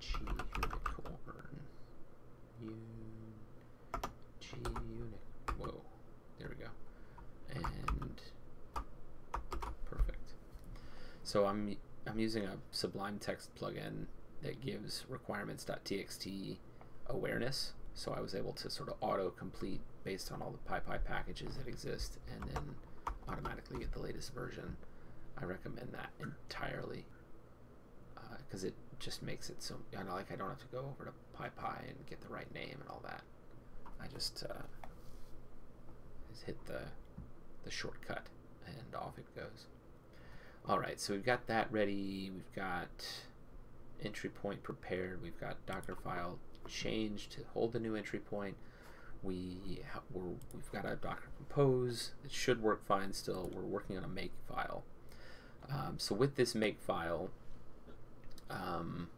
Gunicorn. Un- Gunicorn. Whoa. There we go. And perfect. So I'm I'm using a Sublime Text plugin that gives requirements.txt awareness. So I was able to sort of auto complete based on all the PyPI packages that exist and then automatically get the latest version. I recommend that entirely because uh, it just makes it so you know, like I don't have to go over to PyPI and get the right name and all that. I just uh, just hit the the shortcut and off it goes. All right, so we've got that ready. We've got entry point prepared. We've got Docker file changed to hold the new entry point. We we're, we've got a Docker compose. It should work fine still. We're working on a make file. Um, so with this make file, um,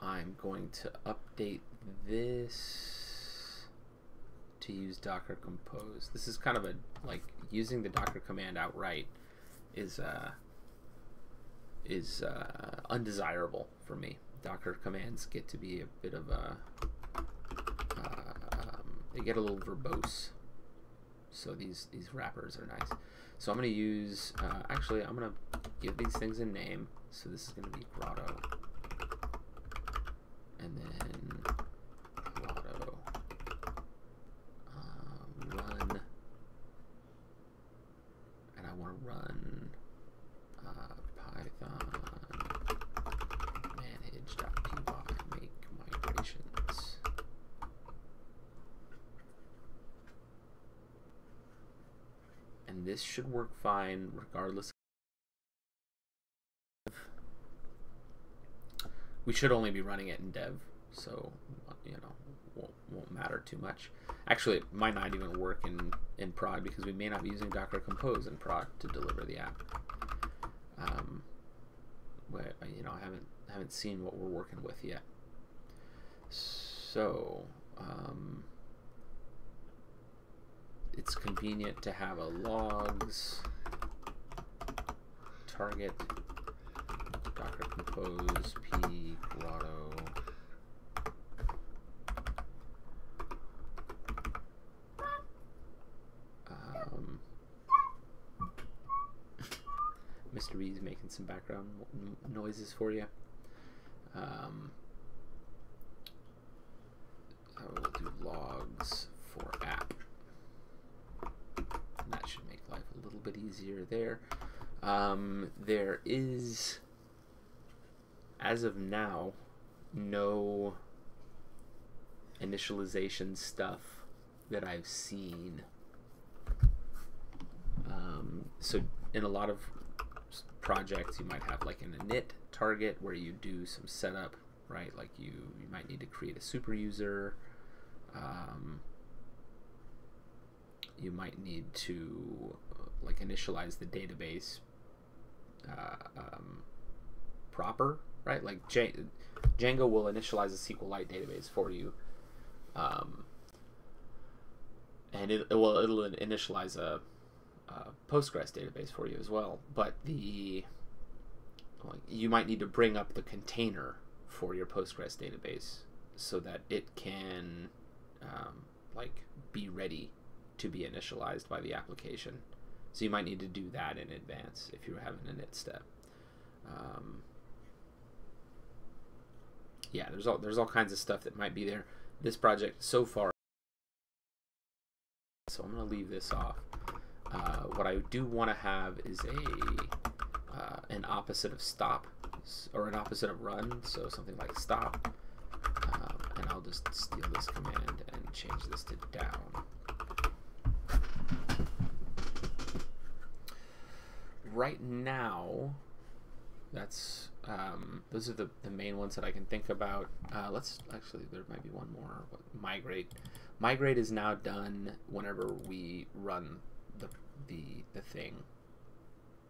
I'm going to update this to use Docker compose. This is kind of a like using the Docker command outright is uh, is uh, undesirable for me. Docker commands get to be a bit of a uh, um, they get a little verbose. So these these wrappers are nice. So I'm going to use uh, actually I'm going to give these things a name. So this is going to be grotto, and then grotto um, run, and I want to run uh, Python manage.py make migrations. And this should work fine regardless. We should only be running it in dev, so you know won't, won't matter too much. Actually, it might not even work in in prod because we may not be using Docker Compose in prod to deliver the app. Um, but, you know, I haven't haven't seen what we're working with yet. So, um, it's convenient to have a logs target docker compose p grotto um, Mr. B's making some background noises for you. Um, I will do logs for app. And that should make life a little bit easier there. Um, there is, as of now, no initialization stuff that I've seen. Um, so in a lot of projects, you might have like an init target where you do some setup, right? Like you, you might need to create a super user um, you might need to uh, like initialize the database uh, um, proper, right? Like J- Django will initialize a SQLite database for you, um, and it, it will it'll initialize a, a Postgres database for you as well. But the you might need to bring up the container for your Postgres database so that it can um, like be ready to be initialized by the application. So you might need to do that in advance if you're having a init step. Um, yeah, there's all there's all kinds of stuff that might be there. This project so far, so I'm gonna leave this off. Uh, what I do want to have is a uh, an opposite of stop or an opposite of run, so something like stop. Um, and I'll just steal this command and change this to down. Right now, that's um, those are the, the main ones that I can think about. Uh, let's actually there might be one more. Migrate, migrate is now done whenever we run the the thing.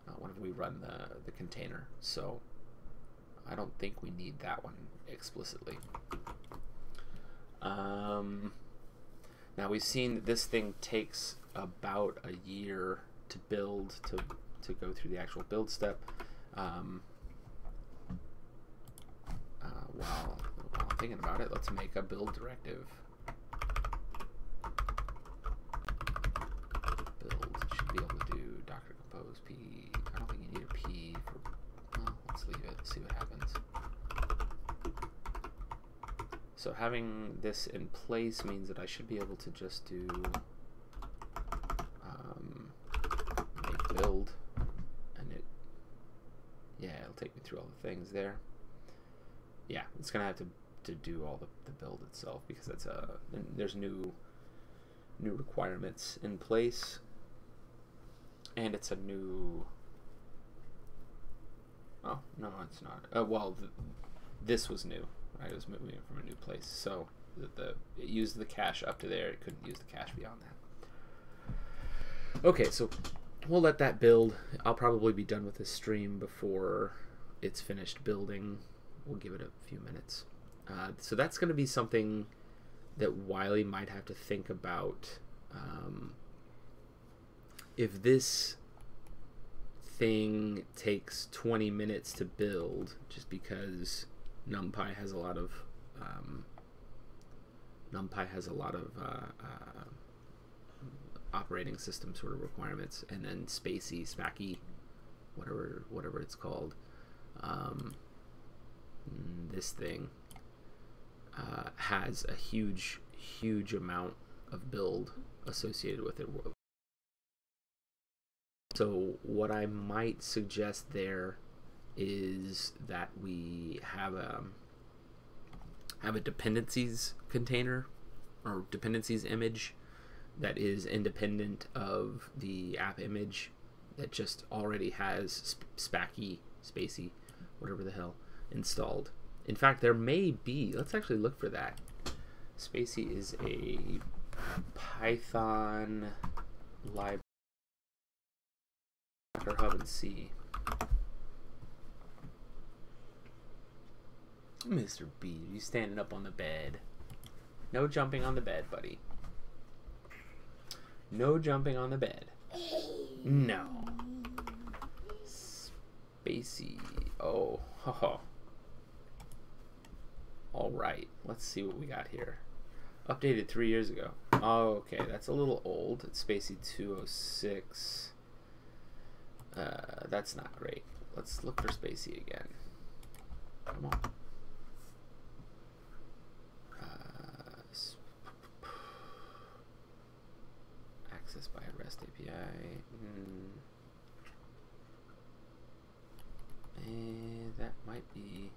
Uh, whenever we run the the container, so I don't think we need that one explicitly. Um, now we've seen that this thing takes about a year to build to to go through the actual build step. Um, uh, while, while thinking about it, let's make a build directive. Build should be able to do Compose p. I don't think you need a p for. Well, let's leave it. See what happens. So having this in place means that I should be able to just do um, make build, and it, yeah, it'll take me through all the things there. Yeah, it's gonna have to to do all the, the build itself because that's a there's new new requirements in place, and it's a new. Oh no, it's not. Uh, well, th this was new. I was moving it from a new place, so the, the it used the cache up to there. It couldn't use the cache beyond that. Okay, so we'll let that build. I'll probably be done with this stream before it's finished building. We'll give it a few minutes. Uh, so that's going to be something that Wiley might have to think about. Um, if this thing takes 20 minutes to build, just because NumPy has a lot of um, NumPy has a lot of uh, uh, operating system sort of requirements, and then spaCy, Spacky, whatever whatever it's called. Um, this thing uh, has a huge huge amount of build associated with it. So what I might suggest there is that we have a have a dependencies container or dependencies image that is independent of the app image that just already has Spacky, spaCy, whatever the hell, installed. In fact, there may be, let's actually look for that. spaCy is a Python library, Hub and C. Mr. B, you standing up on the bed. No jumping on the bed, buddy. No jumping on the bed. No. spaCy. Oh, haha. All right, let's see what we got here. Updated three years ago. Oh, okay, that's a little old. It's spaCy 206. Uh, that's not great. Let's look for spaCy again. Come on. access by REST API. Mm. And that might be.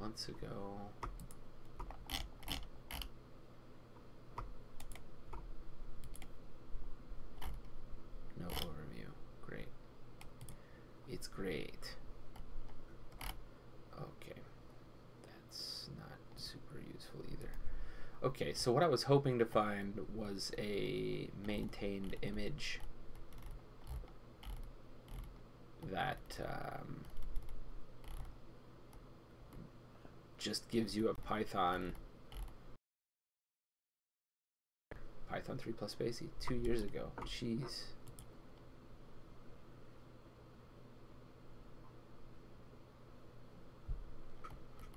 months ago. No overview. Great. It's great. Okay. That's not super useful either. Okay, so what I was hoping to find was a maintained image that um, just gives you a Python Python 3 plus spaCy two years ago. Jeez.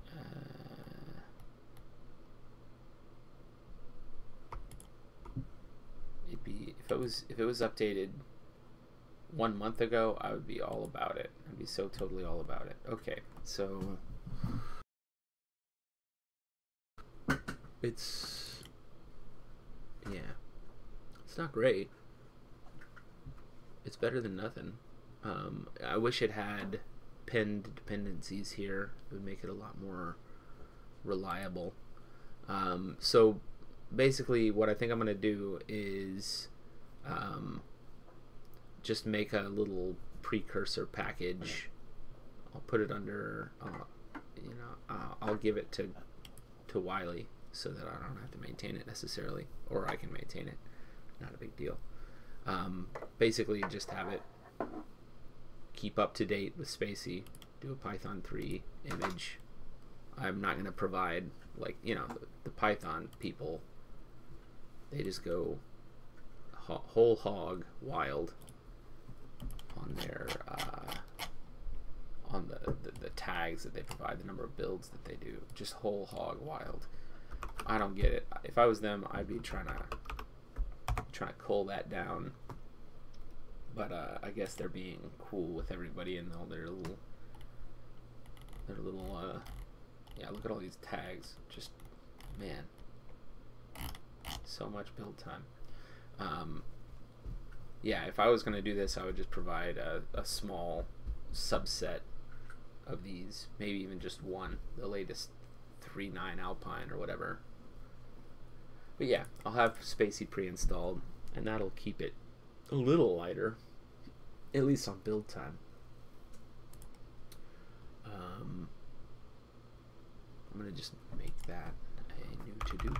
Uh, if it was if it was updated one month ago, I would be all about it. I'd be so totally all about it. Okay, so it's yeah, it's not great. It's better than nothing. Um, I wish it had pinned dependencies here. It would make it a lot more reliable. Um, so basically, what I think I'm going to do is um, just make a little precursor package. I'll put it under, uh, you know, uh, I'll give it to to Wiley so that I don't have to maintain it necessarily, or I can maintain it. Not a big deal. Um, basically, just have it keep up to date with spaCy, Do a Python 3 image. I'm not going to provide like you know the, the Python people. They just go ho- whole hog wild on their uh, on the, the, the tags that they provide, the number of builds that they do, just whole hog wild. I don't get it. If I was them, I'd be trying to trying to cull that down. But uh, I guess they're being cool with everybody and all their little their little uh, yeah. Look at all these tags. Just man, so much build time. Um, yeah, if I was going to do this, I would just provide a, a small subset of these, maybe even just one, the latest 3.9 Alpine or whatever. But yeah, I'll have spaCy pre-installed, and that'll keep it a little lighter, at least on build time. Um, I'm to just make that a new to-do.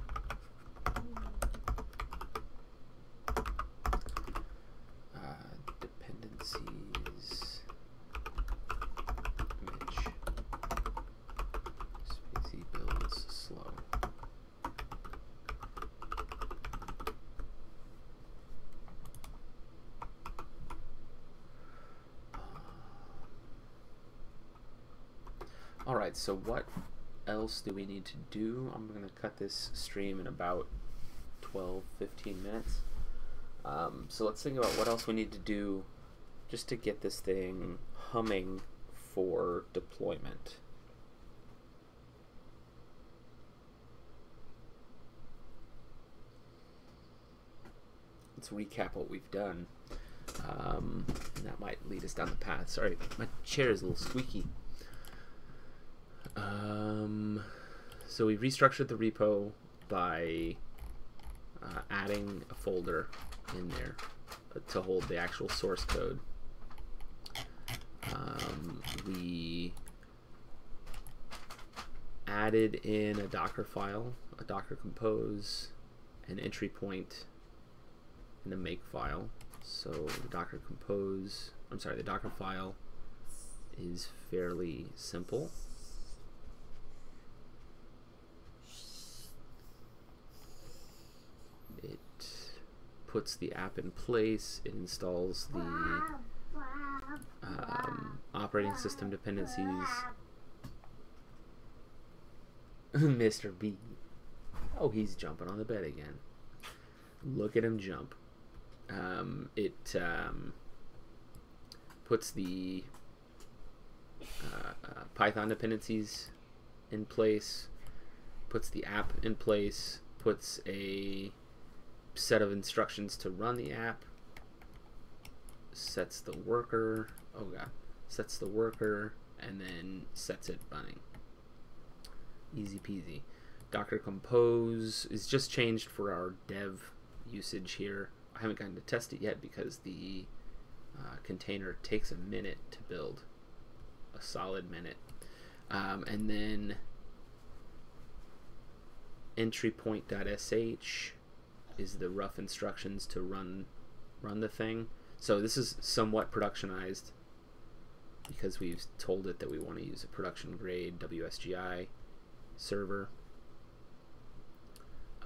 dependencies image spaCy builds slow. All right, so what else do we need to do? I'm going to cut this stream in about 12, 15 minutes. Um, so let's think about what else we need to do just to get this thing humming for deployment. Let's recap what we've done. Um, that might lead us down the path. Sorry, my chair is a little squeaky. Um, so we restructured the repo by uh, adding a folder in there to hold the actual source code. Um, we added in a Docker file, a Docker compose, an entry point, and a make file. So the Docker compose, I'm sorry, the Docker file is fairly simple. It puts the app in place, it installs the um, operating system dependencies. Mr. B. Oh, he's jumping on the bed again. Look at him jump. Um, it um, puts the uh, uh, Python dependencies in place, puts the app in place, puts a set of instructions to run the app, sets the worker, oh god, sets the worker, and then sets it running. Easy peasy. Docker Compose is just changed for our dev usage here. I haven't gotten to test it yet because the uh, container takes a minute to build, a solid minute. Um, and then entry point.sh is the rough instructions to run run the thing. So this is somewhat productionized because we've told it that we want to use a production grade WSGI server.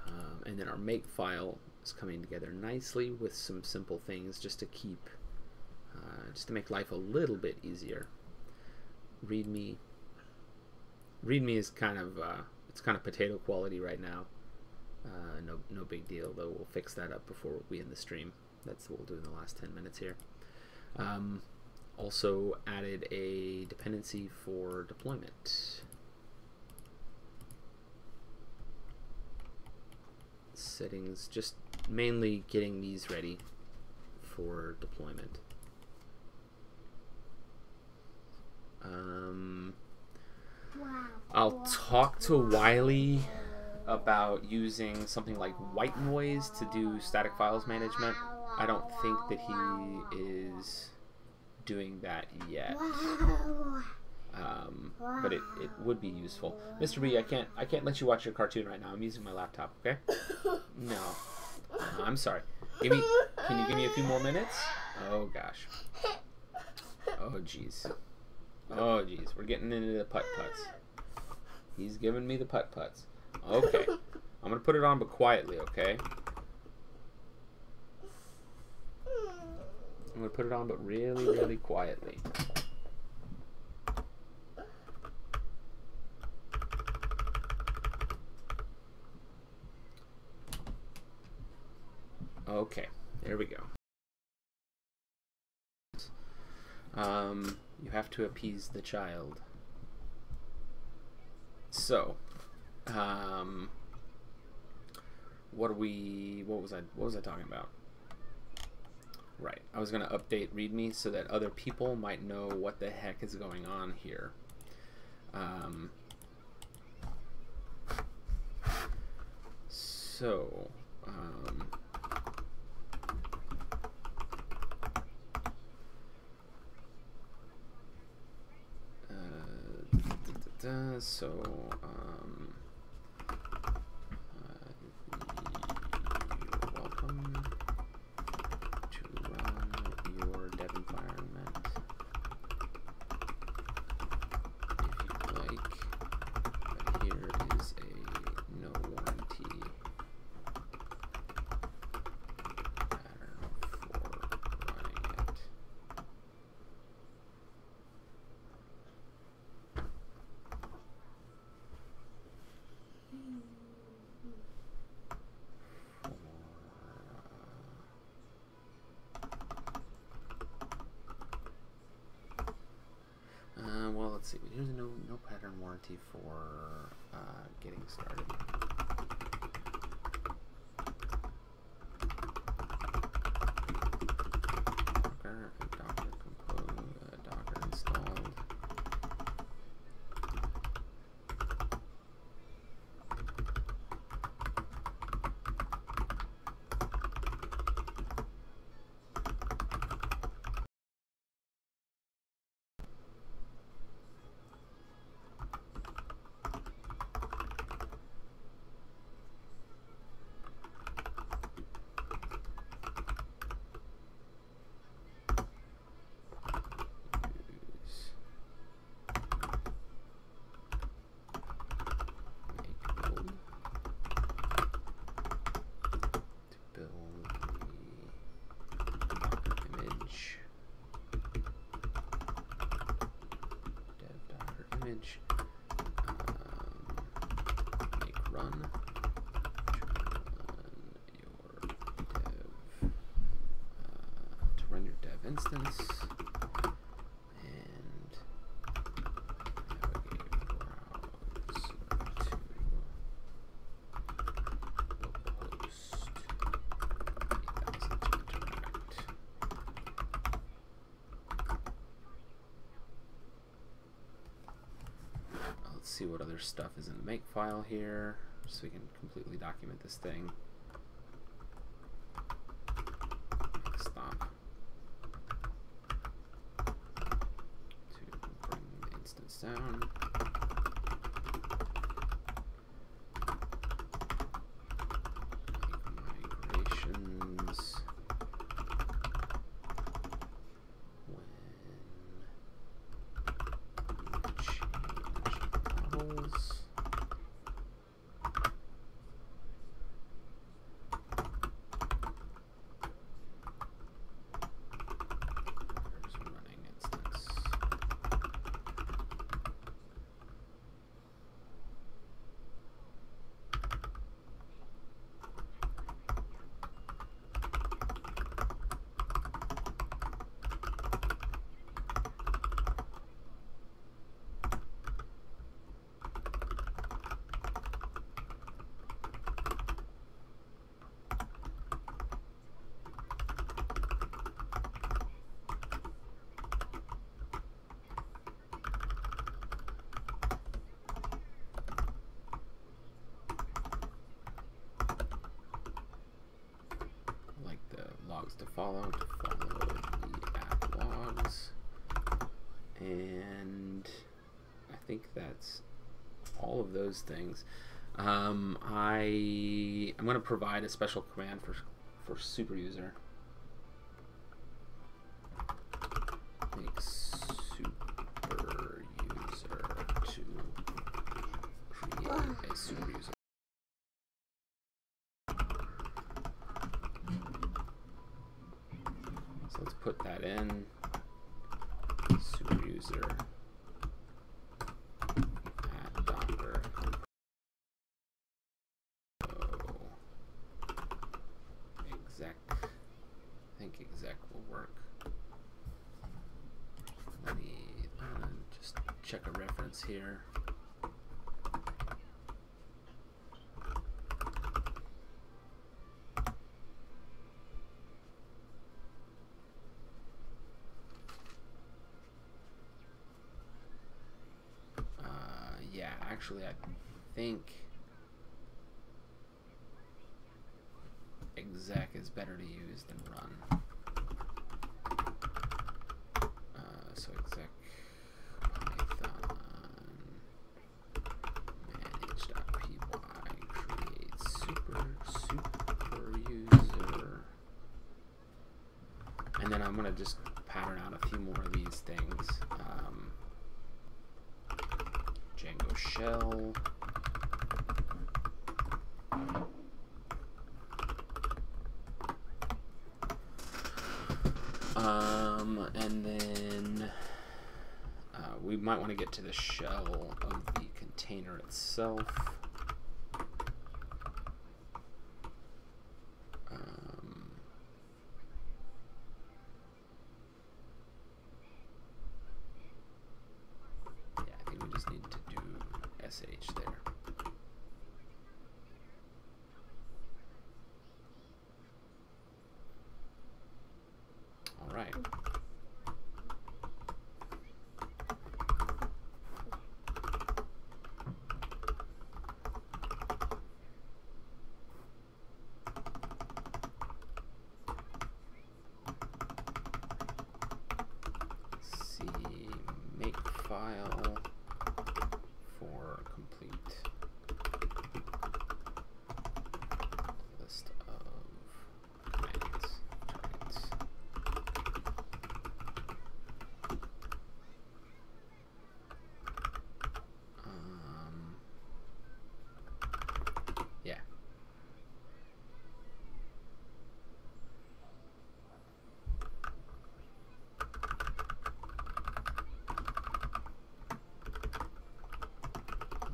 Um, and then our make file is coming together nicely with some simple things just to keep, uh, just to make life a little bit easier. README, README is kind of, uh, it's kind of potato quality right now. Uh, no, no big deal though. We'll fix that up before we end the stream. That's what we'll do in the last 10 minutes here. Um, also added a dependency for deployment. Settings, just mainly getting these ready for deployment. Um, wow. I'll talk to Wiley about using something like WhiteNoise to do static files management. I don't think that he is doing that yet. Um, but it, it would be useful. Mr. B, I can't I can't let you watch your cartoon right now. I'm using my laptop. Okay? No, I'm sorry. Give me. Can you give me a few more minutes? Oh gosh. Oh jeez. Oh jeez. We're getting into the putt putts. He's giving me the putt putts. Okay. I'm gonna put it on, but quietly. Okay. I'm gonna put it on, but really, really quietly. Okay, there we go. Um, you have to appease the child. So, um, what are we? What was I? What was I talking about? Right. I was going to update README so that other people might know what the heck is going on here. Um, so, um, uh, so, um, let's see. Here's no no pattern for uh, getting started. image, um, make run, run your dev, uh, to run your dev instance. see what other stuff is in the make file here, so we can completely document this thing. Stop. To bring the instance down. files. There's running instance. like the logs to follow follow the app logs. And I think that's all of those things. Um, I I'm going to provide a special command for for super user make super user to create a super user So let's put that in. Super user at Docker. Oh. Exec. I think exec will work. Let me uh, just check a reference here. Uh, yeah, actually, I think exec is better to use than run. Uh, so exec python manage.py create super super user and then I'm gonna just pattern out a few more of these things. Um, Django shell. Um, and then uh, we might want to get to the shell of the container itself. Um, yeah, I think we just need to do sh there. All right. C make file for complete list of commands targets. Um, yeah.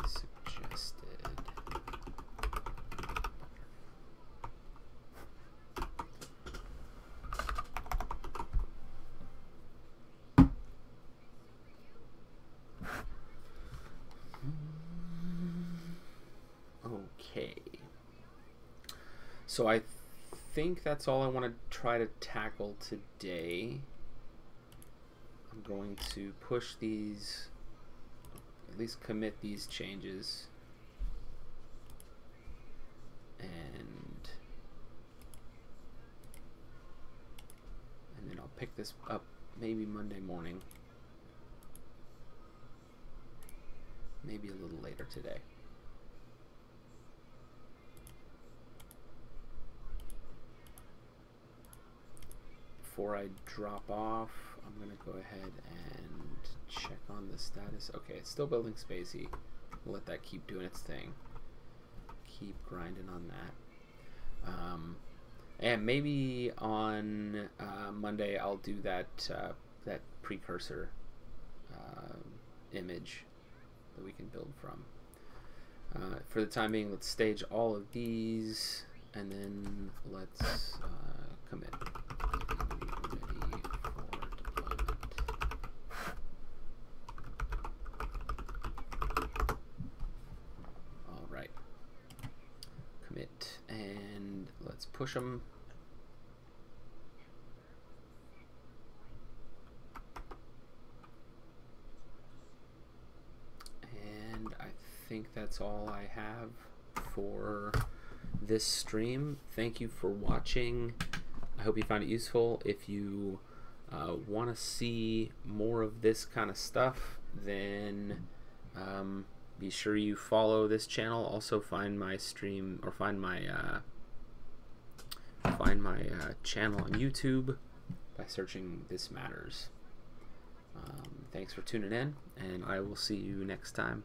Suggested. Okay. So I think that's all I want to try to tackle today. I'm going to push these, at least commit these changes. And and then I'll pick this up maybe Monday morning. Maybe a little later today. before I drop off, I'm gonna go ahead and check on the status. Okay, it's still building spaCy. let that keep doing its thing. Keep grinding on that. Um, and maybe on uh, Monday I'll do that uh, that precursor uh, image that we can build from. Uh, for the time being, let's stage all of these, and then let's uh, commit. Ready for deployment. All right. Commit, and let's push them. And I think that's all I have for this stream. Thank you for watching. I hope you found it useful. If you uh, want to see more of this kind of stuff, then um, be sure you follow this channel. Also, find my stream or find my uh, find my uh, channel on YouTube by searching "This Matters." Um, thanks for tuning in, and I will see you next time.